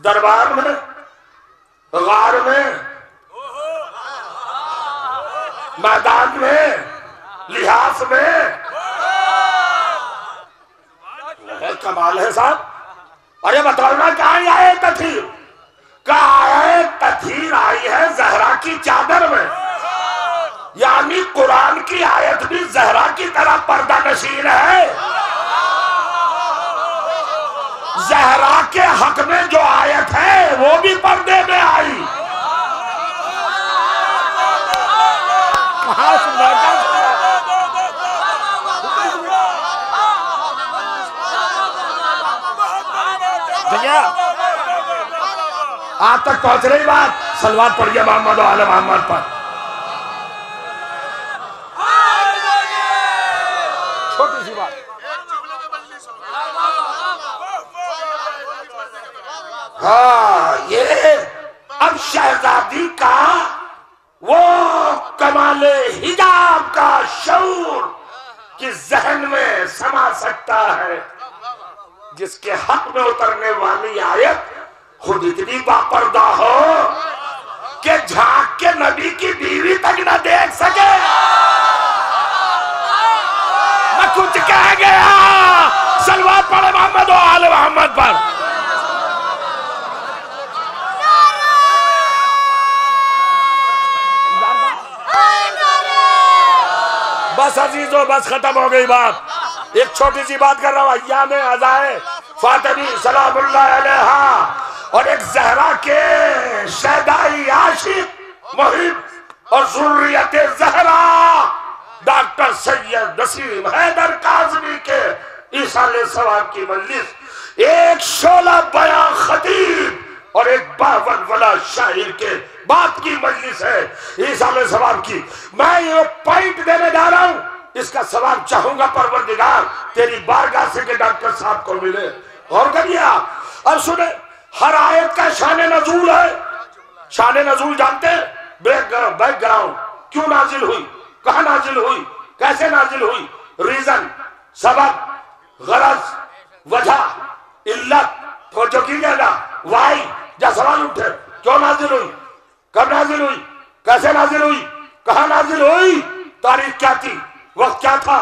दरबार में, गार में, मैदान में, लिहाज में है, कमाल है साहब। अरे बताओ ना कहा आए तथीर कहा तथीर आई है जहरा की चादर में? यानी कुरान की आयत भी जहरा की तरह पर्दा नशीन है। जहरा के हक में जो आयत है, वो भी पर्दे में आई कहा सुना क्या सुना? भैया आप तक पहुँच रही बात, सलवार पढ़िए मोहम्मद आल मोहम्मद पर। छोटी सी बात। हाँ ये अब शहजादी का वो कमाले हिजाब का शौर कि जहन में समा सकता है। जिसके हक में उतरने वाली आयत खुद इतनी बापर्दा हो कि झाँक के नबी की बीवी तक न देख सके। मैं कुछ कह गया सलवार पड़े मोहम्मद और आल मोहम्मद पर। बस अजीजो बस खत्म हो गई बात। एक छोटी सी बात कर रहा हूँ, अय्या में अजाए फातमी, सलामुल्लाह और एक जहरा के शहदाई आशिक मुहिब और जुर्रियत जहरा, डॉक्टर सैयद नसीम हैदर काजमी के ईसा सवाब की मजलिस। एक शोला बया खतीब और एक बावन वाला शाहिर के बात की मजलिस है ईसा सवाब की। मैं ये पॉइंट देने जा रहा हूँ इसका सवाब चाहूँगा, परवरदिगार। तेरी बारगाह से के डॉक्टर साहब को मिले। और आप अब सुने, हर आयत का शान नजूल है। शान नजूल जानते? बैकग्राउंड क्यों नाजिल हुई? कहा नाजिल हुई? कैसे नाजिल हुई? रीजन सबब गरज, वजह, इल्लत जो कीजिएगा वाई या सवाल उठे। क्यों नाजिल हुई? कब नाजिल हुई? कैसे नाजिल हुई? कहा नाजिल हुई? तारीख क्या थी? वक्त क्या था?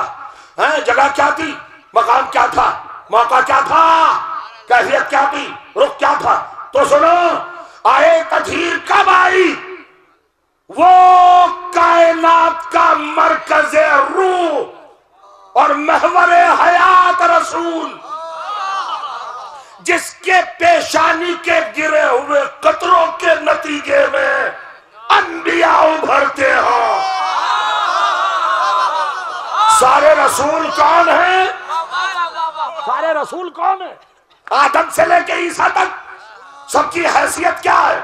है, जगह क्या थी? मकाम क्या था? मौका क्या था? कैफियत क्या थी? रुख क्या था? तो सुनो, आए तथीर कब आई? वो कायनात का मरकज रूह और महवर हयात रसूल, जिसके पेशानी के गिरे हुए कतरों के नतीजे में अंबिया उभरते हो। सारे रसूल कौन है? सारे रसूल कौन है? आदम से लेके ईसा तक। सबकी हैसियत क्या है?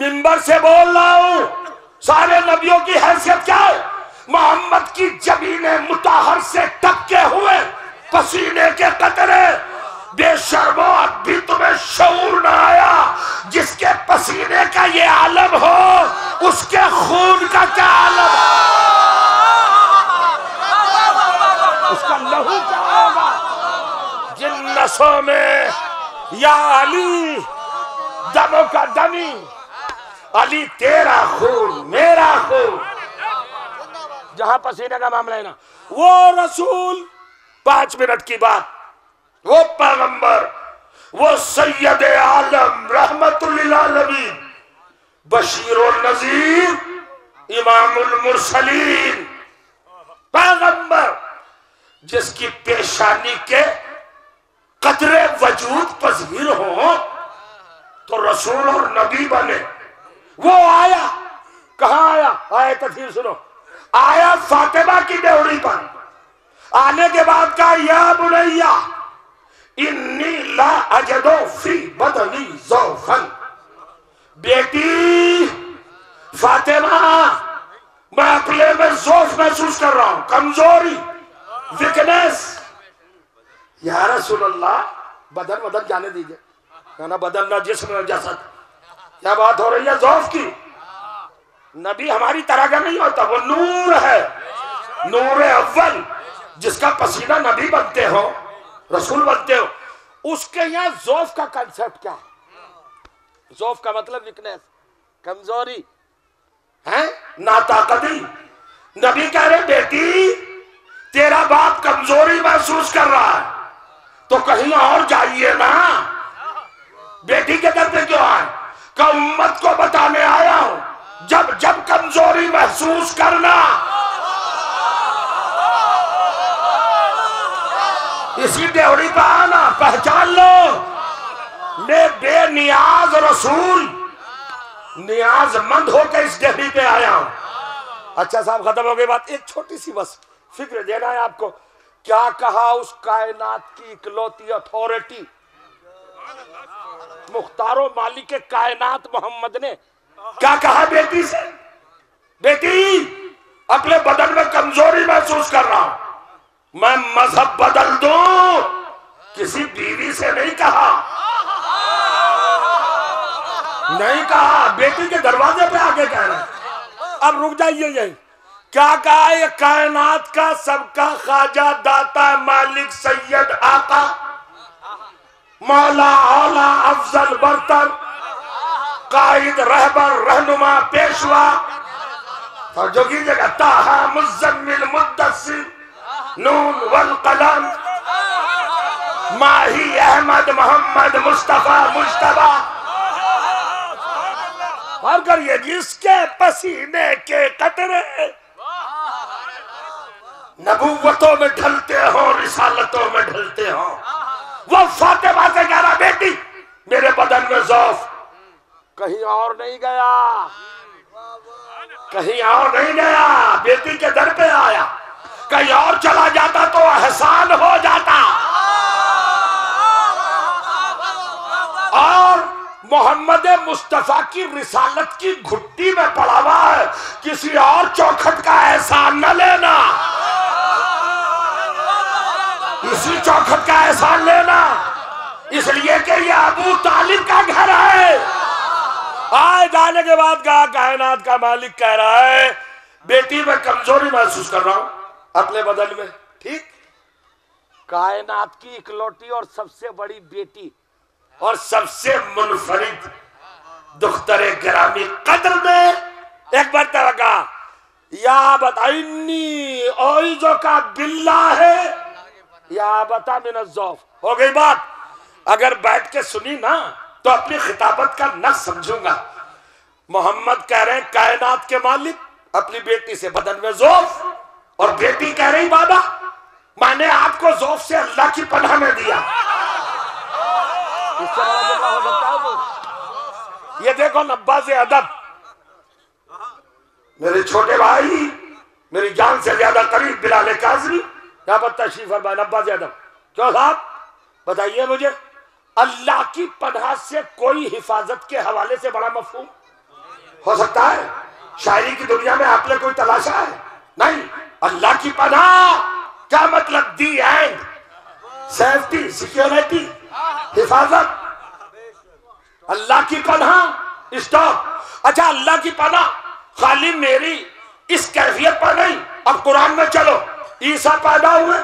मिंबर से बोल रहा हूँ, सारे नबियों की हैसियत क्या है? मोहम्मद की जमीने मुताहर से टपके हुए, पसीने के कतरे। बेशर्मो अब भी तुम्हें शऊर न आया, जिसके पसीने का ये आलम हो, उसके खून का क्या आलम उसका लहू क्या होगा जिन में, या अली दमों का दमी। अली, तेरा खून, मेरा खून। जहाँ पसीने का मामला है ना, वो रसूल, पाँच मिनट की बात। वो पैगंबर, वो सैयद आलम रहमतुल्लिलालमीन बशीर नजीर, इमामुल मुरसलीन। पैगंबर, जिसकी पेशानी के कतरे वजूद पजहीर हो तो रसूल और नबी बने। वो आया। कहा आया? आए तथीर सुनो। आया फातिमा की देवड़ी पर। आने के बाद का या बुनैया, इन्नी ला अजदो फ़ी बदनी जोफन। बेटी, फातिमा, मैं अपने में जोफ महसूस कर रहा हूँ। कमज़ोरी वीकनेस या रसूलल्लाह, बदन बदन जाने दीजिए। कहना बदलना जिसम जसद। क्या बात हो रही है जोफ की? नबी हमारी तरह का नहीं होता, वो नूर है। नूर अव्वल, जिसका पसीना नबी बनते हो, रसूल बनते हो। उसके यहाँ जोफ का कंसेप्ट क्या है? जोफ का मतलब वीकनेस कमज़ोरी, है? नाताकदी। नबी कह रहे, बेटी, तेरा बाप कमज़ोरी महसूस कर रहा है। तो कहीं और जाइए ना। बेटी के दर पे क्यों आए का उम्मत को बताने आया हूँ। जब जब कमज़ोरी महसूस करना। इसी देवड़ी पर आना, पहचान लो। मैं बेनियाज रसूल। नियाजमंद होकर इस डेहरी पे आया हूँ। अच्छा साहब, खत्म हो गई बात। एक छोटी सी बस। फ़िक्र देना है आपको। क्या कहा उस कायनात की इकलौती अथॉरिटी मुख्तारो मालिक कायनात मोहम्मद ने क्या कहा बेटी से? बेटी, अपने बदन में कमज़ोरी महसूस कर रहा हूँ। मैं मज़हब बदल दू, किसी बीवी से नहीं कहा। नहीं कहा, बेटी के दरवाजे पे आके कह रहे अब रुक जाइए यही। क्या कहा ये कायनात का सबका खाजा दाता मालिक सैयद आका। मौला औला अफजल बर्तर कायद, रहबर, रहनुमा, पेशवा। और जो की जगह ताहा, मुजम्मिल मुद्दसिर नून, वल कलम। माही अहमद, मोहम्मद, मुस्तफ़ा मुश्तबा और करिए जिसके पसीने के कतरे नबूवतों में ढलते हो, रिसालतों में ढलते हो। वो फातिमा बाते कह रहा, बेटी, मेरे बदन में जौफ। कहीं और नहीं गया। कहीं और नहीं गया। बेटी के दर पे आया। कहीं और चला जाता तो एहसान हो जाता। और मोहम्मद मुस्तफ़ा की रिसालत की घुट्टी में पड़ा हुआ है। किसी और चौखट का एहसान न लेना। इसी चौखट का एहसान लेना इसलिए कि ये अबू तालिब का घर है। आए जाने के बाद कहा, कायनात का मालिक कह रहा है, बेटी, में कमज़ोरी महसूस कर रहा हूँ अपने बदल में। ठीक? कायनात की इकलौती और सबसे बड़ी बेटी और सबसे मुनफरिद दुख्तर ग्रामी कदर में एक बार तरह का या बताइनी जो का बिल्ला है या बता मिनजौफ हो गई बात? अगर बैठ के सुनी ना तो अपनी खिताबत का न समझूँगा। मोहम्मद कह रहे हैं, कायनात के मालिक, अपनी बेटी से बदन में जोफ, और बेटी कह रही, बाबा, मैंने आपको जोफ से अल्लाह की पनाह में दिया? ये देखो नब्बा से अदब। मेरे छोटे भाई, मेरी जान से ज़्यादा करीब बिलाल काजरी यहाँ पर तशरीफ़ फरमाए नब्बा से अदब क्यों साहब? बताइए मुझे। अल्लाह की पनाह से कोई हिफाजत के हवाले से बड़ा मफहूम? हो सकता है। शायरी की दुनिया में आपने कोई तलाशा है? नहीं। अल्लाह की पनाह क्या मतलब? दी एंड सेफ्टी, सिक्योरिटी, हिफाजत। अल्लाह की पनाह स्टॉप अच्छा अल्लाह की पनाह। खाली मेरी इस कैफियत पर नहीं। अब कुरान में चलो। ईसा पैदा हुए,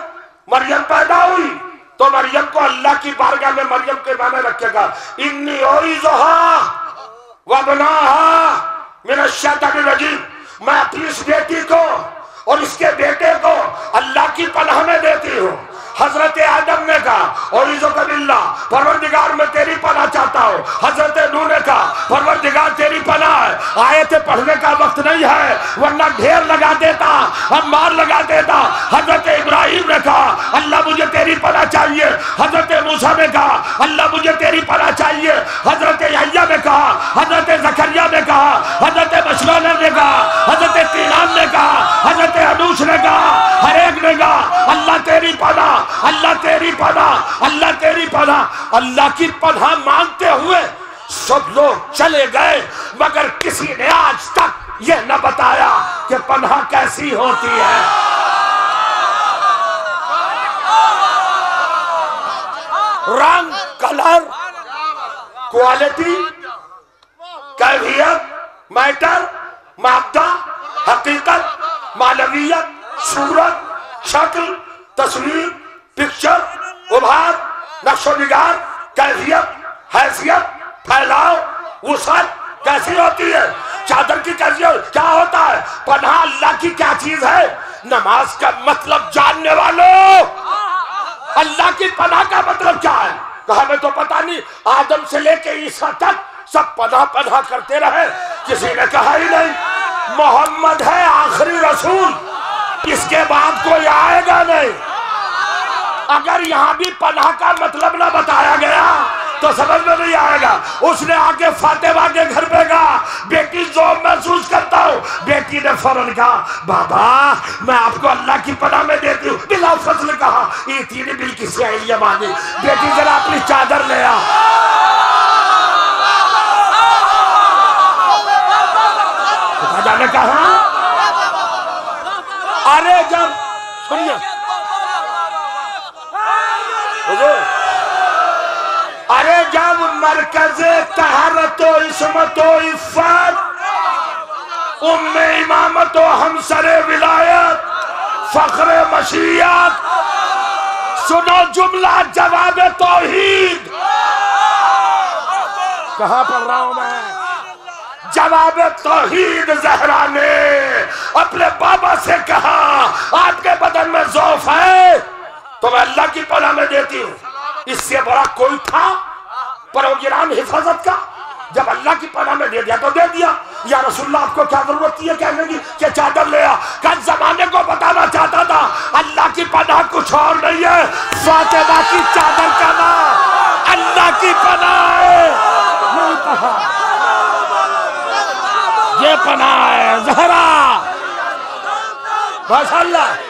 मरियम पैदा हुई तो मरियम को अल्लाह की बारगाह में मरियम के माने रखेगा। इन्नी मेरा शैतानी रजीब मैं अपनी इस बेटी को और इसके बेटे को अल्लाह की पनाह में देती हूँ। हज़रत आदम ने कहा और इजो कबिल्ला परवरदिगार में तेरी पनाह चाहता हूँ। हज़रत नू ने कहा परवरदिगार तेरी पनाह है। थे पढ़ने का वक्त नहीं है, वरना ढेर लगा देता हम मार लगा देता। हज़रत इब्राहिम ने कहा अल्लाह मुझे तेरी पनाह चाहिए। हज़रत मूसा ने कहा अल्लाह मुझे तेरी पनाह चाहिए। हज़रत यहिया ने कहा हज़रत जकरिया ने कहा हज़रत मशलन ने कहा हज़रत तीनान ने कहा हज़रत अनूस ने कहा हर एक ने कहा अल्लाह तेरी पनाह अल्लाह तेरी पनाह अल्लाह तेरी पनाह अल्लाह की पनाह मांगते हुए सब लोग चले गए, मगर किसी ने आज तक यह न बताया कि पनाह कैसी होती है। रंग, कलर, क्वालिटी कैफियत मैटर मादा हकीकत, मानवीयत, सूरत, शक्ल, तस्वीर पिक्चर, उभार, नक्शो निगार, कैफियत, हैसियत फैलाव वसत कैसी होती है? चादर की कैसी हो क्या होता है? पनाह, अल्लाह की क्या चीज़ है? नमाज़ का मतलब जानने वालों। अल्लाह की पनाह का मतलब क्या है? कहा हमें तो पता नहीं, आदम से लेके ईसा तक सब पनाह पनाह करते रहे। किसी ने कहा ही नहीं, मोहम्मद है आखिरी रसूल। इसके बाद कोई आएगा नहीं। अगर यहाँ भी पनाह का मतलब ना बताया गया तो समझ में नहीं आएगा। उसने आके फातेमा के घर पे कहा, बेटी, जो महसूस करता हूँ, बेटी ने फ़ौरन कहा, बाबा, मैं आपको अल्लाह की पनाह में देती हूँ, बिला फजल कहा, ये तीन बिल किसी आइलिया मानी? बेटी, जरा अपनी चादर ले आ। दादा ने कहा, अरे जब, सुनिए अरे जब मरकज तहारतो इसमतो इफ़त उम्मे इमामतो हमसरे विलायत, फखरे मशीयत, सुनो जुमला जवाब तौहीद। कहाँ पढ़ रहा हूँ मैं? जवाब तौहीद जहरा ने अपने बाबा से कहा, आपके बदन में जोफ है। तो मैं अल्लाह की पनाह में देती हूँ। इससे बड़ा कोई था? प्रोग्राम हिफाजत का? जब अल्लाह की पनाह में दे दिया तो दे दिया। या रसुल्ला आपको क्या ज़रूरत थी कहने की? कि चादर ले आ। कल जमाने को बताना चाहता था, अल्लाह की पना कुछ और नहीं है। फातिमा की चादर का नाम अल्लाह की पना है। ये पनाह है, जहरा। बस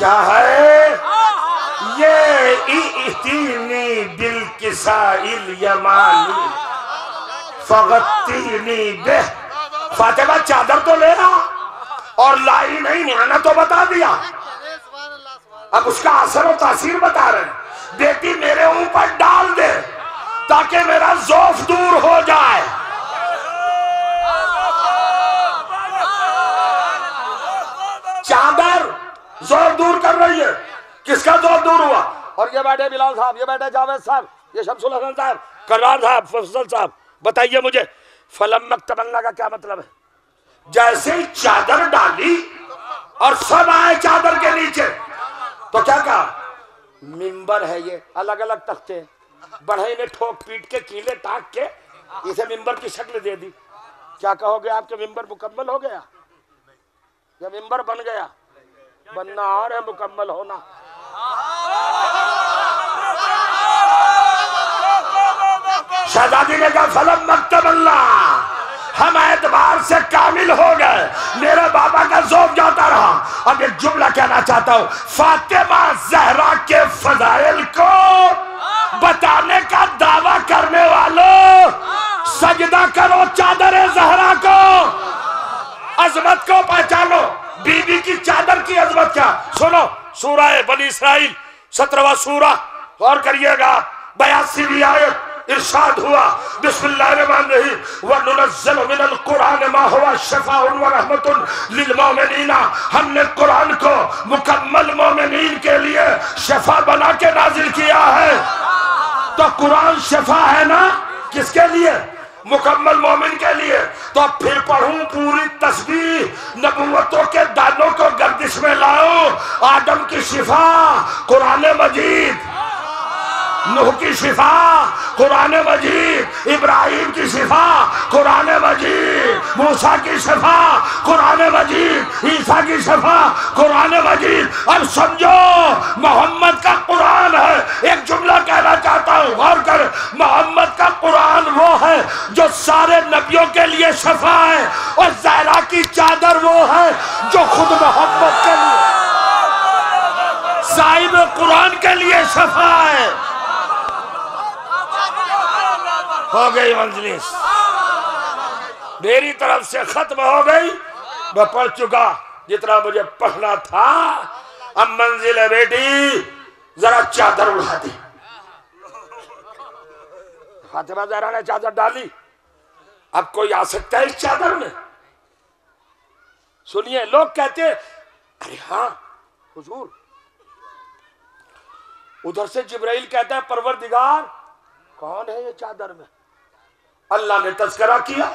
क्या है? ये इतीनी दिल किसाइल यमानी। फगतीनी बे। फातिमा चादर तो ले रहा और लाई नहीं माना तो बता दिया। अब उसका असर और तासीर बता रहे हैं। बेटी मेरे ऊपर डाल दे ताकि मेरा जोफ दूर हो जाए। चादर ज़ोर दूर कर रही है। किसका ज़ोर दूर हुआ? और ये बैठे बिलाल साहब ये बैठे जावेद साहब ये शमसुल हसन साहब करार साहब फैसल साहब बताइए मुझे फलम तमन्ना का क्या मतलब है? जैसे ही चादर डाली और सब आए चादर के नीचे तो क्या कहा? मिंबर है ये अलग अलग तख्ते। बढ़ई ने ठोक पीट के कीले टाक के इसे मिंबर की शक्ल दे दी। क्या कहोगे आपके मिंबर मुकम्मल हो गया? या मिंबर बन गया? बनना और है, मुकम्मल होना। शहजादी ने कहा, फलम मकतब हम एतबार से कामिल हो गए। मेरे बाबा का ज़ोर जाता रहा। अब एक जुमला कहना चाहता हूँ, फातिमा जहरा के फजाइल को बताने का दावा करने वालों, सजदा करो चादर जहरा को, अजमत को पहचानो। बीबी की चादर की अजमत क्या? सुनो सूरा बनी इसराइल, सत्रहवा सूरा गौर करिएगा, बयासी आयत, इरशाद हुआ। हमने कुरान को मुकम्मल के लिए शिफा बना के नाजिल किया है। तो कुरान शिफा है ना? किसके लिए? मुकम्मल मोमिन के लिए। तो फिर पढ़ू पूरी तस्वीर नबूतों के दानों को गर्दिश में लाओ आदम की शिफा, कुरान मजीद। नूह की शिफा, कुरान मजीद, इब्राहिम की शिफा, कुरान मजीद, मूसा की शिफा, कुरान मजीद, ईसा की शिफा, कुरान मजीद। अब समझो, मोहम्मद का कुरान है। एक जुमला कहना चाहता हूँ, गौर कर, मोहम्मद का कुरान वो है जो सारे नबियों के लिए शफा है और जहरा की चादर वो है जो खुद मोहम्मद के लिए साहिब कुरान के लिए शफा है। हो गई मंजलिस। मेरी तरफ़ से खत्म हो गई। मैं पढ़ चुका, जितना मुझे पढ़ना था। अब मंजिल है बेटी, जरा चादर उड़ा दी। फातिमा जहरा ने चादर डाली। अब कोई आ सकता है इस चादर में? सुनिए, लोग कहते अरे हाँ हुजूर। उधर से जिब्राइल कहता है, परवरदिगार, कौन है ये चादर में? अल्लाह ने तस्करा किया।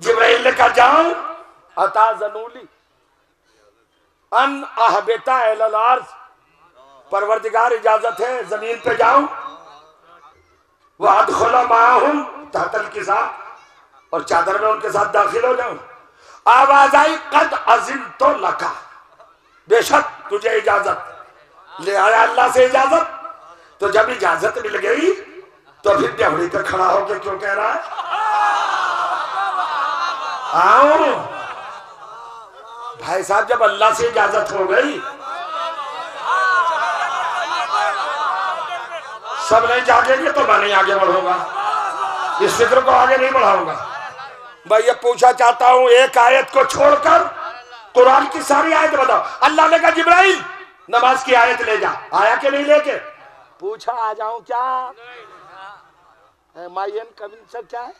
जिब्राइल ने कहा, जाओ, अता जनूली, अन आहबेता एलल अर्ज़, परवरदिगार इजाज़त है, ज़मीन पे जाऊँ वह अदखला माहूम, तहतल के साथ, और चादर में उनके साथ दाखिल हो जाऊँ आवाज़ आई, कद अजिन तो लका, बेशक तुझे इजाज़त, ले आया अल्लाह से इजाज़त। तो जब इजाज़त मिल गई तो फिर डेहड़ी पे खड़ा होकर क्यों कह रहा है? आओ। भाई साहब, जब अल्लाह से इजाज़त हो गई, सब नहीं जागेंगे तो मैं नहीं आगे बढ़ूँगा। इस फ़िक्र को आगे नहीं बढ़ाऊँगा। मैं ये पूछा चाहता हूँ, एक आयत को छोड़कर कुरान की सारी आयत बताओ। अल्लाह ने कहा, जिब्राइल, नमाज़ की आयत ले जा। आया कि नहीं लेके? पूछा, आ जाऊँ क्या? माइन कविन सब क्या है?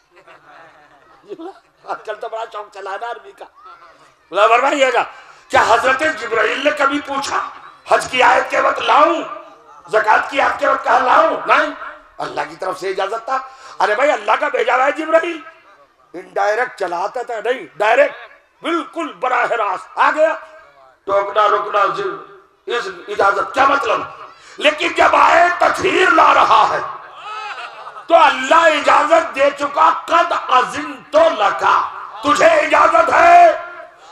आजकल तो बड़ा शौक चला है अरबी का। बोला फरमाइएगा क्या हज़रत जिब्राइल ने कभी पूछा, हज की आयत के वक्त लाऊं? जक़ात की आयत के वक्त कहा लाऊं? नहीं। अल्लाह की तरफ़ से इजाज़त था। अरे भाई, अल्लाह का भेजा हुआ है जिब्राइल। इनडायरेक्ट चलाता था। नहीं, डायरेक्ट, बिल्कुल बराह रास्त। आ गया। टोकना रुकना इस इजाज़त, क्या मतलब? लेकिन जब आए तथहीर ला रहा है तो अल्लाह इजाज़त दे चुका, कद अजिन तो लगा। तुझे इजाज़त है?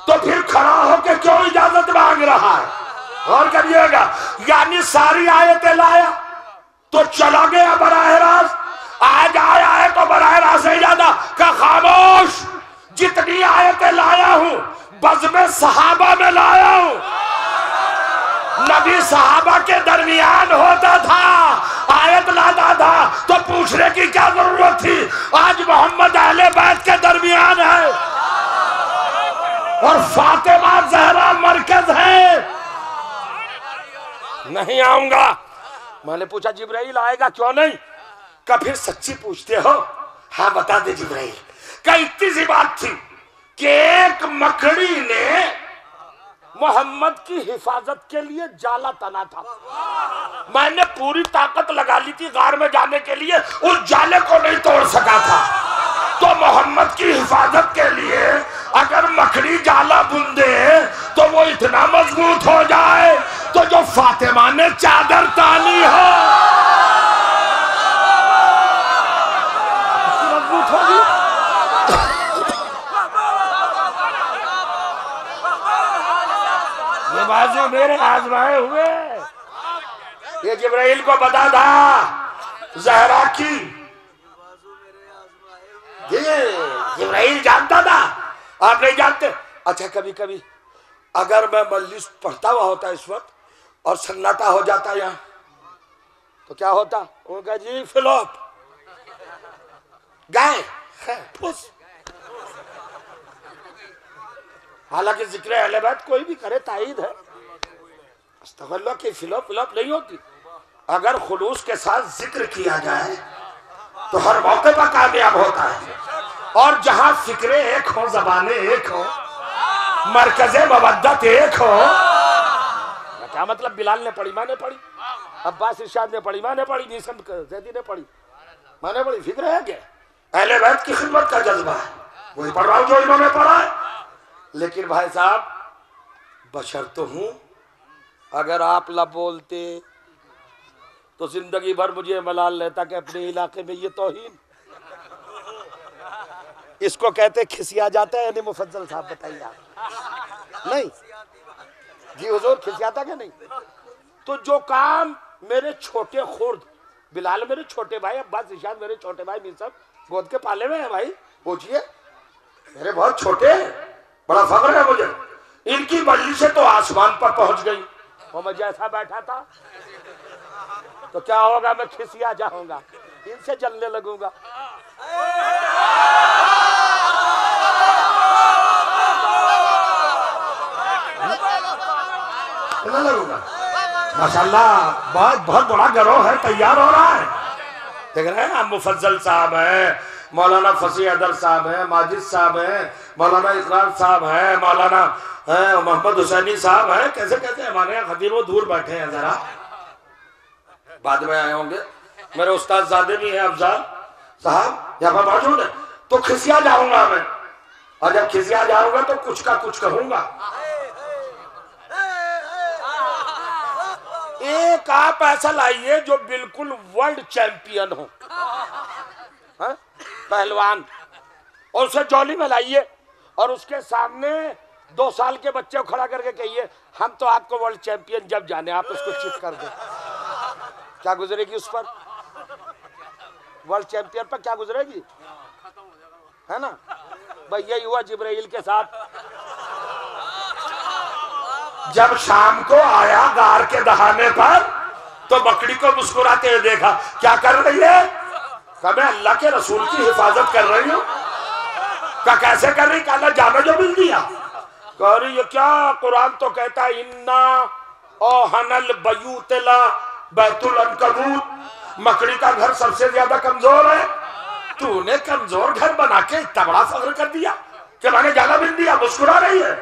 तो फिर खड़ा होके क्यों इजाज़त मांग रहा है? और करिएगा, यानी सारी आयतें लाया तो चला गया बराह रास्त। आज आया है तो बराह रास्त नहीं जाता का खामोश। जितनी आयतें लाया हूँ बज में सहाबा में लाया हूँ। नबी सहाबा के दरमियान होता था। आयत लाता था। तो पूछने की क्या ज़रूरत थी? आज मोहम्मद अहले बैत के दरमियान है। और फातिमा जहरा मरकज है। नहीं आऊँगा। मैंने पूछा, जिब्राइल आएगा क्यों नहीं? का फिर सच्ची पूछते हो। हाँ बता दे जिब्राइल। का इतनी सी बात थी कि एक मकड़ी ने मोहम्मद की हिफाजत के लिए जाला तना था। मैंने पूरी ताकत लगा ली थी गार में जाने के लिए, उस जाले को नहीं तोड़ सका था। तो मोहम्मद की हिफाजत के लिए अगर मकड़ी जाला बुंदे तो वो इतना मज़बूत हो जाए तो जो फातिमा ने चादर तानी हो मज़बूत होगी ये बाजू मेरे आजमाए हुए। ये जिब्राइल को बता था, जहरा की। जिब्राइल जानता था। आप नहीं जानते? अच्छा कभी कभी अगर मैं मल्लिस पढ़ता हुआ होता इस वक्त और सन्नाटा हो जाता यहाँ तो क्या होता? उनका जी, फिलोप। गाय फुस। हालाँकि ज़िक्र अहलबाद कोई भी करे ताइद है। अस्तगफिरुल्लाह की फिलोप फिलोप नहीं होती। अगर खुलूस के साथ ज़िक्र किया जाए तो हर मौके पर कामयाब होता है। और जहाँ फिक्रे एक हो, जबाने एक हो, मरकज मवद्दत एक हो क्या मतलब बिलाल ने पढ़ी माने पढ़ी? अब्बास इरशाद ने पढ़ी माने पढ़ी नीसम जैदी ने पढ़ी। माने पढ़ी, फ़िक्र है क्या? अहले बैत की खिदमत का जज्बा है। वही पढ़ रहा हूँ जो इन्होंने पढ़ा है। लेकिन भाई साहब, बशर तो हूँ। अगर आप लब बोलते तो ज़िंदगी भर मुझे मलाल लेता कि अपने इलाके में ये तोहीन। इसको कहते खिसिया जाता है, यानी मुफज्जल साहब बताइए आप। नहीं। जी हजूर, खिसियाता क्या नहीं? तो जो काम मेरे छोटे खुर्द, बिलाल मेरे छोटे भाई, अब्बास इशाद मेरे छोटे भाई मिल सब गोद के पाले में है भाई, पूछिए। मेरे बहुत छोटे बड़ा फख्र है मुझे। इनकी बल्ली से तो आसमान पर पहुँच गई। वो मैं जैसा बैठा था तो क्या होगा मैं खिसिया जाऊँगा इनसे जलने लगूँगा। लगूँगा। माशाल्लाह बहुत बहुत बड़ा गिरोह है तैयार हो रहा है। देख रहे हैं आप मुफज्जल साहब हैं। मौलाना फसी अदर साहब हैं माजिद साहब हैं मौलाना इकरार साहब हैं मौलाना हैं, मोहम्मद हुसैनी साहब हैं। कैसे कैसे हमारे यहाँ? खतीब वो दूर बैठे हैं जरा। बाद में आए होंगे। मेरे उस्ताद भी हैं अफजाल साहब यहाँ पर मौजूद है। तो खिसिया जाऊँगा मैं। और जब खिसिया जाऊँगा तो कुछ का कुछ कहूँगा। एक आप ऐसा लाइए जो बिल्कुल वर्ल्ड चैंपियन हो। हाँ? पहलवान। और उसे जौली में लाइए। और उसके सामने दो साल के बच्चे को खड़ा करके कहिए, हम तो आपको वर्ल्ड चैंपियन जब जाने, आप उसको चिट कर दे। क्या गुजरेगी उस पर? वर्ल्ड चैंपियन पर क्या गुजरेगी? है ना? भाई, यही हुआ जिब्राइल के साथ। जब शाम को आया गार के दहाने पर तो बकरी को मुस्कुराते हुए देखा, क्या कर रही है? कहा मैं अल्लाह के रसूल की हिफाजत कर रही हूँ। क्या कैसे कर रही? कहा जाना जो मिल दिया। कह रही, ये क्या? कुरान तो कहता है, इन्ना ओ हनल बयूतला बैतुल अनकबूत। मकड़ी का घर सबसे ज़्यादा कमज़ोर है। तूने कमज़ोर घर बना के इतना बड़ा फख्र कर दिया। कि मैंने जाना मिल दिया, मुस्कुरा रही है।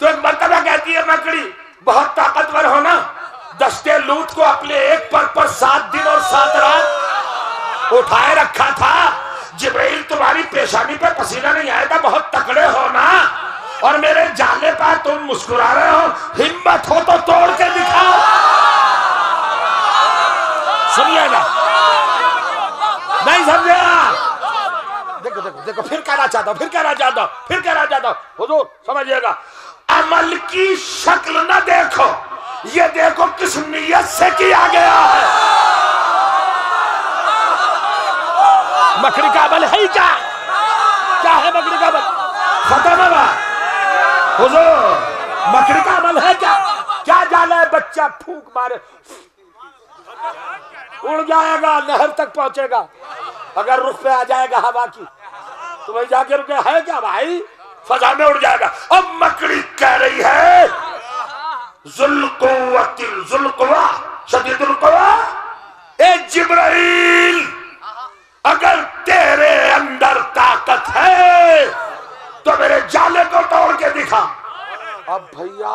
तो एक मरतबा कहती है, मकड़ी, बहुत ताकतवर हो ना। दस्ते लूट को अपने एक पर पर सात दिन और सात रात उठाए रखा था। जिब्राइल तुम्हारी पेशानी पे पसीना नहीं आया था, बहुत तकड़े हो ना। और मेरे जाने पर तुम मुस्कुरा रहे हो, हिम्मत हो तो तोड़ के दिखाओ। सुनिएगा नहीं समझे देखो देखो देखो, फिर कहना चाहता हूँ, फिर कहना चाहता हूँ, फिर कहना चाहता हूँ। हुजूर, समझिएगा। अमल की शक्ल ना देखो, ये देखो किस नीयत से किया गया है। मकड़ी का अमल है क्या क्या है मकड़ी का बल? खत्म मकड़ी का अमल है क्या क्या जाना है बच्चा फूक मारे? उड़ जाएगा, नहर तक पहुंचेगा। अगर रुख पे आ जाएगा हवा की तो वही जाके रुके। है क्या भाई? फजा में उड़ जाएगा। अब मकड़ी कह रही है जुल्कुवा, शदीदुल कुवा, ए जिब्राइल। अगर तेरे अंदर ताकत है तो मेरे जाले को तोड़ के दिखा। अब भैया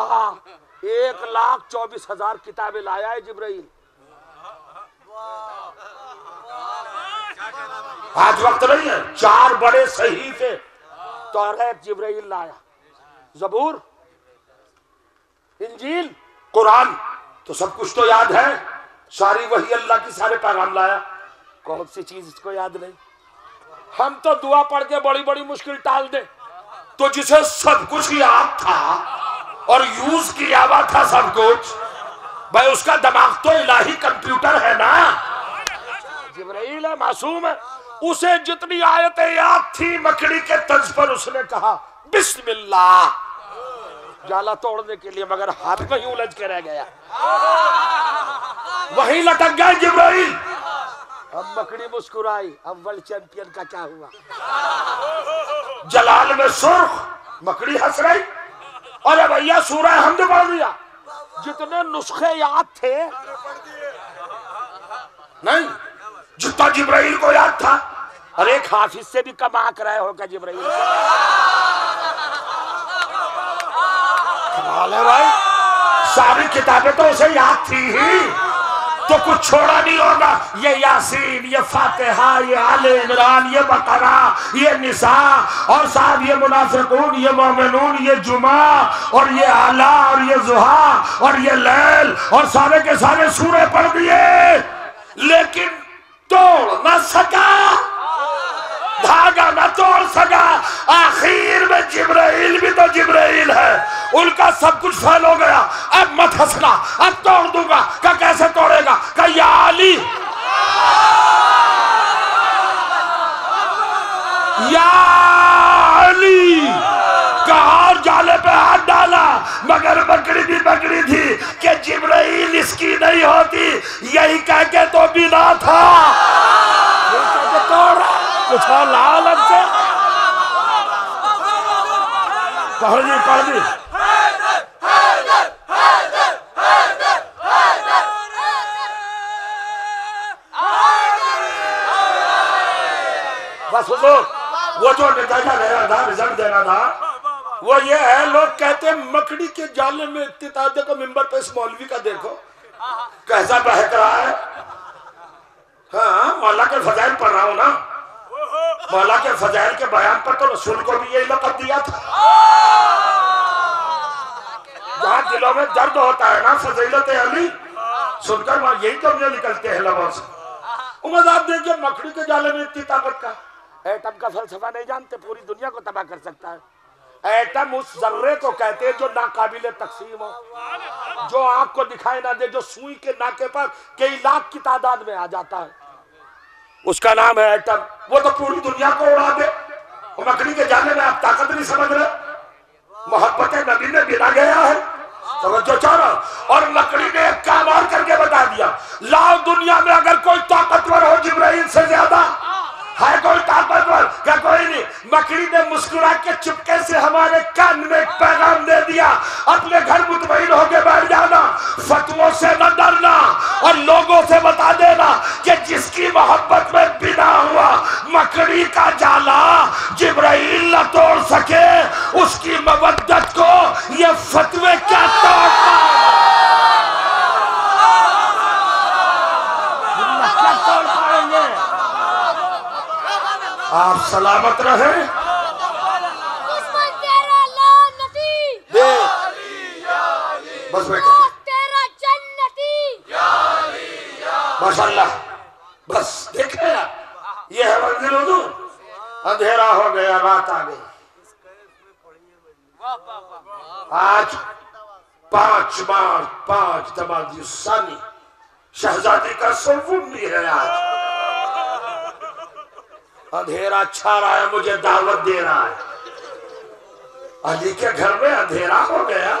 एक लाख चौबीस हज़ार किताबें लाया है जिब्राइल। आज वक्त नहीं है चार बड़े सही थे तो जिब्राइल लाया। जबूर इंजील कुरान तो सब कुछ तो याद है। सारी वही अल्लाह की सारे पैगाम लाया। कौन सी चीज़ इसको याद नहीं? हम तो दुआ पढ़ के बड़ी बड़ी मुश्किल टाल दे। तो जिसे सब कुछ याद था और यूज़ किया हुआ था सब कुछ, भाई उसका दिमाग तो इलाही कंप्यूटर है ना? जिब्राइल है, मासूम है। उसे जितनी आयतें याद थी, मकड़ी के तर्ज पर उसने कहा, बिस्मिल्लाह। जाला तोड़ने के लिए मगर हाथ में ही उलझ के रह गया। वही लटक गए जिब्राइल। अब मकड़ी मुस्कुराई अब वर्ल्ड चैंपियन का क्या हुआ? जलाल में सुर्ख मकड़ी हंस रही अरे भैया सूरह हमद पढ़ दिया जितने नुस्खे याद थे नहीं जितना जिब्राइल को याद था। अरे एक हाफिज से भी कम आंक रहे हो क्या जिब्राइल। कमाल है भाई। सारी किताबें तो उसे याद थी ही। तो कुछ छोड़ा नहीं होगा। ये यासीन, ये फातिहा, ये आले इमरान, ये बकरा, ये निसा, और साहब, ये मुनाफिकून, ये मोमिनून, ये जुमा, और ये आला, और ये जुहा, और ये लैल, और सारे के सारे सूरे पढ़ दिए। लेकिन तोड़ ना सका। धागा न तोड़ सका आखिर में जिब्राइल भी तो जिब्राइल है। उनका सब कुछ फेल हो गया। अब मत हंसना, अब तोड़ दूँगा। का कैसे तोड़ेगा? का या अली। जाले पे हाथ डाला। मगर बकरी भी बकरी थी कि जिब्राइल इसकी नहीं होती। यही कह के तो बिना था यही कह के तोड़ रहा। कुछ और अलग से। पढ़ दी पढ़ दी बस हुजूर वो जो नतीजा देना था रिज़ल्ट देना था, वो ये है, लोग कहते हैं, मकड़ी के जाले में इत्तिता देखो मिंबर पे इस मौलवी का देखो, कैसा बहक रहा है। हाँ मौला के फजाइल पढ़ रहा हूँ ना। मौला के फजाइल के बयान पर तो रसूल को भी यही लकब दिया था। जहाँ दिलों में दर्द होता है ना, फजीलत अली। सुनकर वहाँ यही तो मुझे निकलते हैं लबों से। उमर आप देखिए मकड़ी के जाले में इतनी ताकत का। एटम का फलसफा नहीं जानते, पूरी दुनिया को तबाह कर सकता है। एटम उस जर्रे को कहते हैं जो नाकाबिले तकसीम हो। जो आँख को दिखाई ना दे, जो सुई के नाके पर कई लाख की तादाद में आ जाता है। उसका नाम है एटम वो तो पूरी दुनिया को उड़ा दे। और मकड़ी के जाने में आप ताकत नहीं समझ रहे। मोहब्बत नबी ने बिना गया है। समझो चारा और लकड़ी ने एक काम और करके बता दिया। लाओ दुनिया में अगर कोई ताकतवर हो, जिब्राइल से ज़्यादा। है कोई ताकतवर क्या कोई नहीं। मकड़ी ने मुस्कुरा के चुपके से हमारे कान में एक पैगाम दे दिया। अपने घर मुतमईन होके बैठ जाना, फतवों से न डरना और लोगों से बता देना कि जिसकी मोहब्बत में बिना हुआ मकड़ी का जाला जिब्राइल न तोड़ सके, उसकी मवद्दत को ये फतवे क्या तोड़ पाए क्या तोड़ पाएँगे आप सलामत रहे। बस बेटे माशाल्लाह। बस देखे ये है मंजिल हुजूर अंधेरा हो गया रात आ गई। आज पाँच मार्च पाँच सानी। शहजादी का भी है आज। अंधेरा छा रहा है, मुझे दावत दे रहा है। अली के घर में अंधेरा हो गया।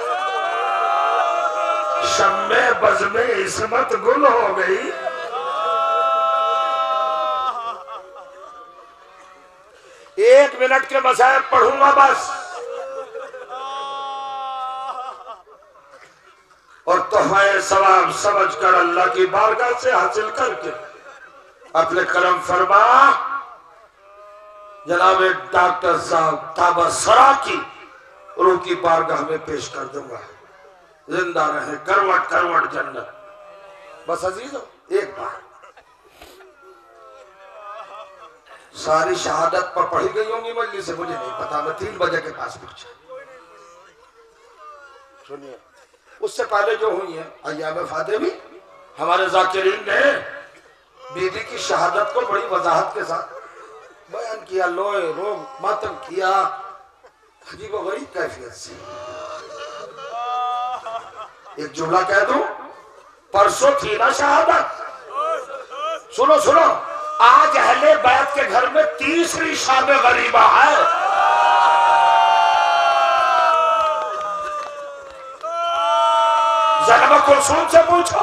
शम्मे बजमे इसमत गुल हो गई। एक मिनट के मसायब पढ़ूँगा बस। और तोहफाए सवाब समझ कर अल्लाह की बारगाह से हासिल करके अपने कलम फरमा जनाब डॉक्टर साहब ताबा सरा की रूह की बारगाह में पेश कर दूँगा। ज़िंदा रहे, करवट करवट जन्नत। बस अज़ीज़, एक बार सारी शहादत पर पढ़ी गई होंगी मल्ली से, मुझे नहीं पता, मैं तीन बजे के पास पहुँचा। सुनिए, उससे पहले जो हुई है अयाम फाते भी, हमारे जाकिरीन ने, बीबी की शहादत को बड़ी वजाहत के साथ बयान किया लोए रोग, मातम किया। अजीब गरीब कैफियत से। एक जुमला कह दू, परसों थी ना शहादत। सुनो सुनो, आज अहले बैत के घर में तीसरी शाम गरीबा है। कुलसूम से पूछो।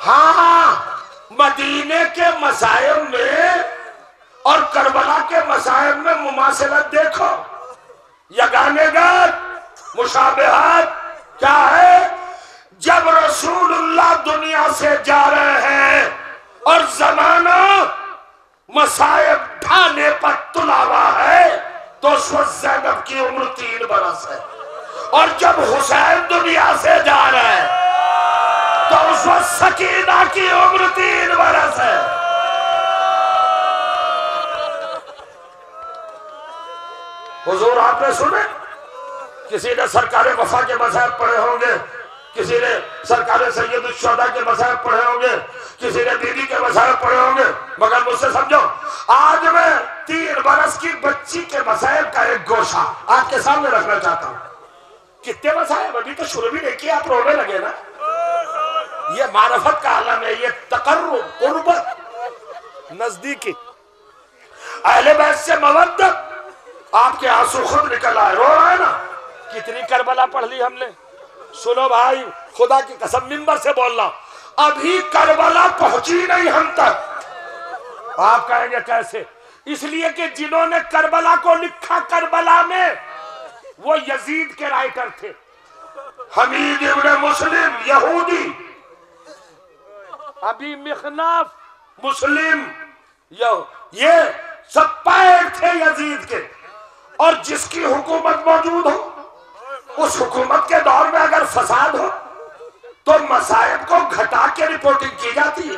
हाँ मदीने के मसायब में और करबला के मसायब में मुमासलत देखो। यगानेगत मुशाबहत, क्या है? जब रसूलुल्लाह दुनिया से जा रहे हैं और जमाना मसायब ढाने पर तुलावा है तो जैनब की उम्र तीन बरस है। और जब हुसैन दुनिया से जा रहे हैं तो उस सकीना की उम्र तीन बरस है। हुजूर, आपने सुने? किसी ने सरकारी वफा के मसायब पढ़े होंगे? किसी ने सरकार सैयद शुदा के मसायब पढ़े होंगे? किसी ने दीदी के मसायब पढ़े होंगे? मगर मुझसे समझो, आज मैं तीन बरस की बच्ची के मसायब का एक गोशा आपके सामने रखना चाहता हूँ। कितने मसायब अभी तो शुरू भी नहीं किया, आप रोने लगे ना। ये मारफत का आलम है, ये तकर्र कुर्बत नजदीकी। अहले बैत से मवद्दत आपके आँसू खुद निकल आए। रो रहा है ना? कितनी करबला पढ़ ली हमने। सुनो भाई, खुदा की कसम मिंबर से बोलना अभी करबला पहुँची नहीं हम तक। आप कहेंगे कैसे? इसलिए कि जिन्होंने करबला को लिखा करबला में, वो यजीद के राइटर थे। हमीद इब्न मुस्लिम, यहूदी। अभी मिखनाफ, मुस्लिम ये सब पैर थे यजीद के। और जिसकी हुकूमत मौजूद हो उस हुकूमत के दौर में अगर फसाद हो तो मसायब को घटा के रिपोर्टिंग की जाती है।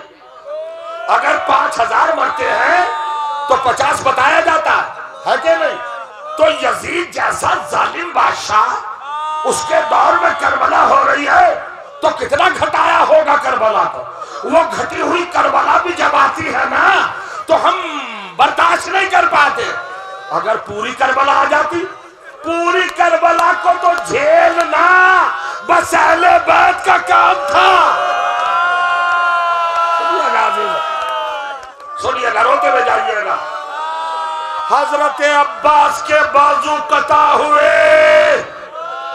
अगर पाँच हज़ार मरते हैं तो पचास बताया जाता है। कि नहीं? तो यजीद जैसा जालिम बादशाह उसके दौर में करबला हो रही है तो कितना घटाया होगा करबला को? वो घटी हुई करबला भी जब आती है ना तो हम बर्दाश्त नहीं कर पाते। अगर पूरी करबला आ जाती, पूरी करबला को तो झेलना बस अहले बैत का काम था। सुनिएगा रोते हुए जाइएगा हज़रत अब्बास के बाजू कटा हुए।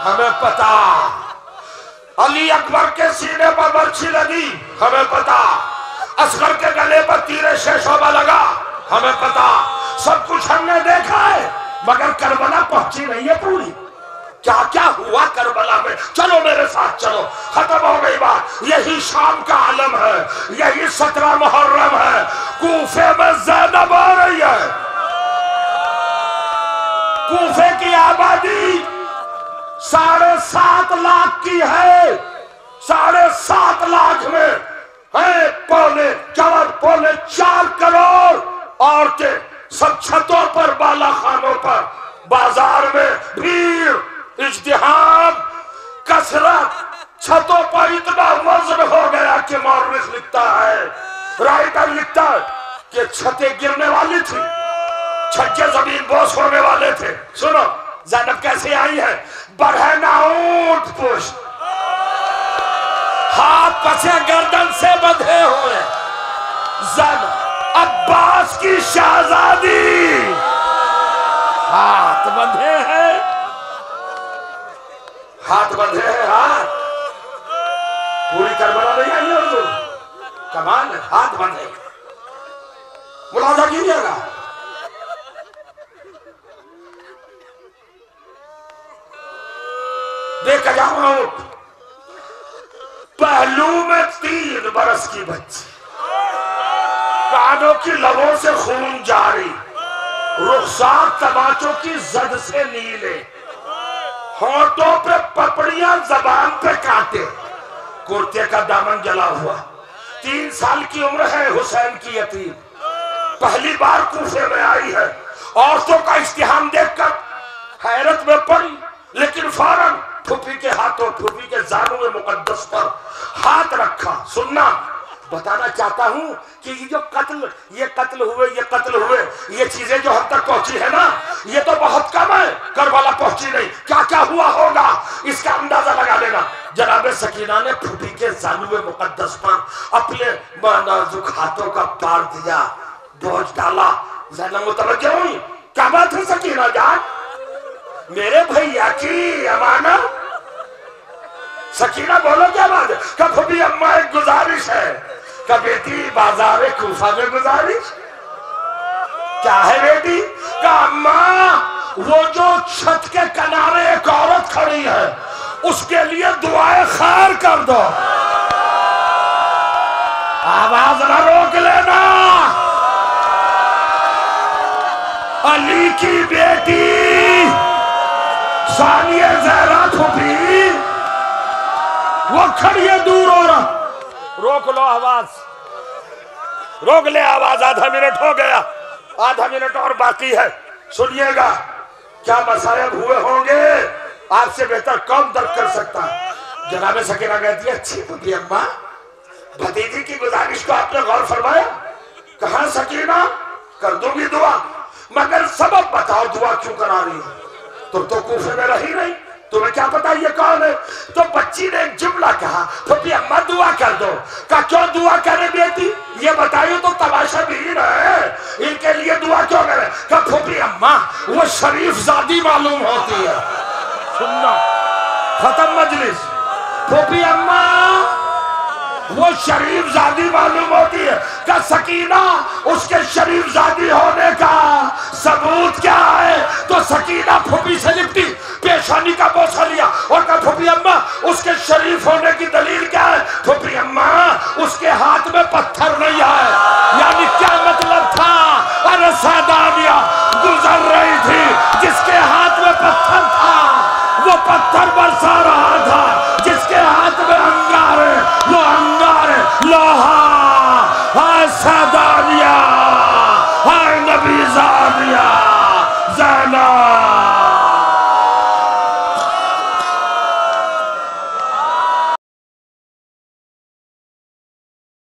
हमें पता। अली अकबर के सीने पर बर्छी लगी, हमें पता। असगर के गले पर तीरे शेषोबा लगा। हमें पता, सब कुछ हमने देखा है, मगर करबला पहुँची नहीं है पूरी। क्या क्या हुआ करबला में? चलो मेरे साथ चलो। खत्म हो गई बात। यही शाम का आलम है, यही सत्रह मुहर्रम है। कूफे में जैनब आ रही है। कूफे की आबादी साढ़े सात लाख की है। साढ़े सात लाख में है, पौने चार पौने चार करोड़। औरतें सब छतों पर बाला खानों पर, बाज़ार में भीड़ इज्तिहाम कसरत, छतों पर इतना वज़न हो गया कि मौरख लिखता है, राइटर लिखता है कि छतें गिरने वाली थी, छज्जे ज़मीन बोस होने वाले थे। सुनो जैनब कैसे आई है? बढ़ना ऊट पुष्ट। हाथ पसे गर्दन से बंधे हुए। जन अब्बास की शहजादी। हाथ बंधे हैं। हाथ बंधे हैं, हाथ। पूरी करबला नहीं आई है उर्दू कमाल हाथ बंधे। मुलाजा कीजिएगा देखा जाओ पहलू में तीन बरस की बच्ची। कानों की लबों से खून जारी। रुखसार तमाचों की जद से नीले। होठों पे पपड़ियाँ जबान पे काटे। कुर्ते का दामन जला हुआ। तीन साल की उम्र है हुसैन की यतीम। पहली बार कूफे में आई है। औरतों का इस्तेहाम देखकर हैरत में पड़ी। लेकिन फ़ौरन फूफी के हाथों फूफी के जानू मुकद्दस पर हाथ रखा। सुनना बताना चाहता हूँ कि ये जो कत्ल, ये कत्ल हुए, ये कत्ल हुए, ये चीज़ें जो हम तक पहुँची है ना, ये तो बहुत कम है। करबला पहुँची नहीं। क्या क्या हुआ होगा? इसका अंदाज़ा लगा लेना। जनाब सकीना ने फूफी के जानू मुकद्दस पर अपने नाजुक हाथों का पार दिया बोझ डाला। जैनब मुतवज्जो हुई। क्या बात है सकीना जान? मेरे भैया की अमानत। सकीना, बोलो क्या बात कब अम्मा एक गुजारिश है। कब बेटी बाज़ार कूफा में गुजारिश। क्या है बेटी? का अम्मा वो जो छत के किनारे एक औरत खड़ी है, उसके लिए दुआएँ खैर कर दो। आवाज़ ना रोक लेना। अली की बेटी, सानिया जहरा फूफी, वो खड़ी है दूर और रोक लो आवाज़। रोक ले आवाज़, आधा मिनट हो गया। आधा मिनट और बाकी है। सुनिएगा, क्या मसायब हुए होंगे? आपसे बेहतर कौन दर्द कर सकता है? जनाब सकीना कहती है, अच्छी बुद्धि अम्मा। भतीजी की गुजारिश को आपने गौर फरमाया। कहा सकीना? कर दूँगी दुआ। मगर सबब बताओ, दुआ क्यों करा रही हो? तुम तो कूफे में रही नहीं। तुम्हें क्या पता ये कौन है? तो बच्ची ने एक जुमला कहा तो भी अम्मा दुआ कर दो। का क्यों दुआ करे बेटी? ये बताइए तो तमाशा भी है। इनके लिए दुआ क्यों करे? का फोपी अम्मा, वो शरीफ जादी मालूम होती है। सुनना, खत्म मजलिस। फोपी अम्मा वो शरीफ जादी मालूम होती है का सकीना उसके शरीफ जादी होने का सबूत क्या है? तो सकीना फूफी से लिपटी पेशानी का बोसा लिया और कहा, फूफी अम्मा, उसके शरीफ होने की दलील क्या है? फूफी अम्मा, उसके हाथ में पत्थर नहीं आए यानी क्या मतलब था? अरे सैदानिया, गुजर रही थी जिसके हाथ में पत्थर था। वो पत्थर बरसा रहा था, जिसके हाथ में अंगारे वो अंगार लोहा सैदानिया नबी जानिया जैना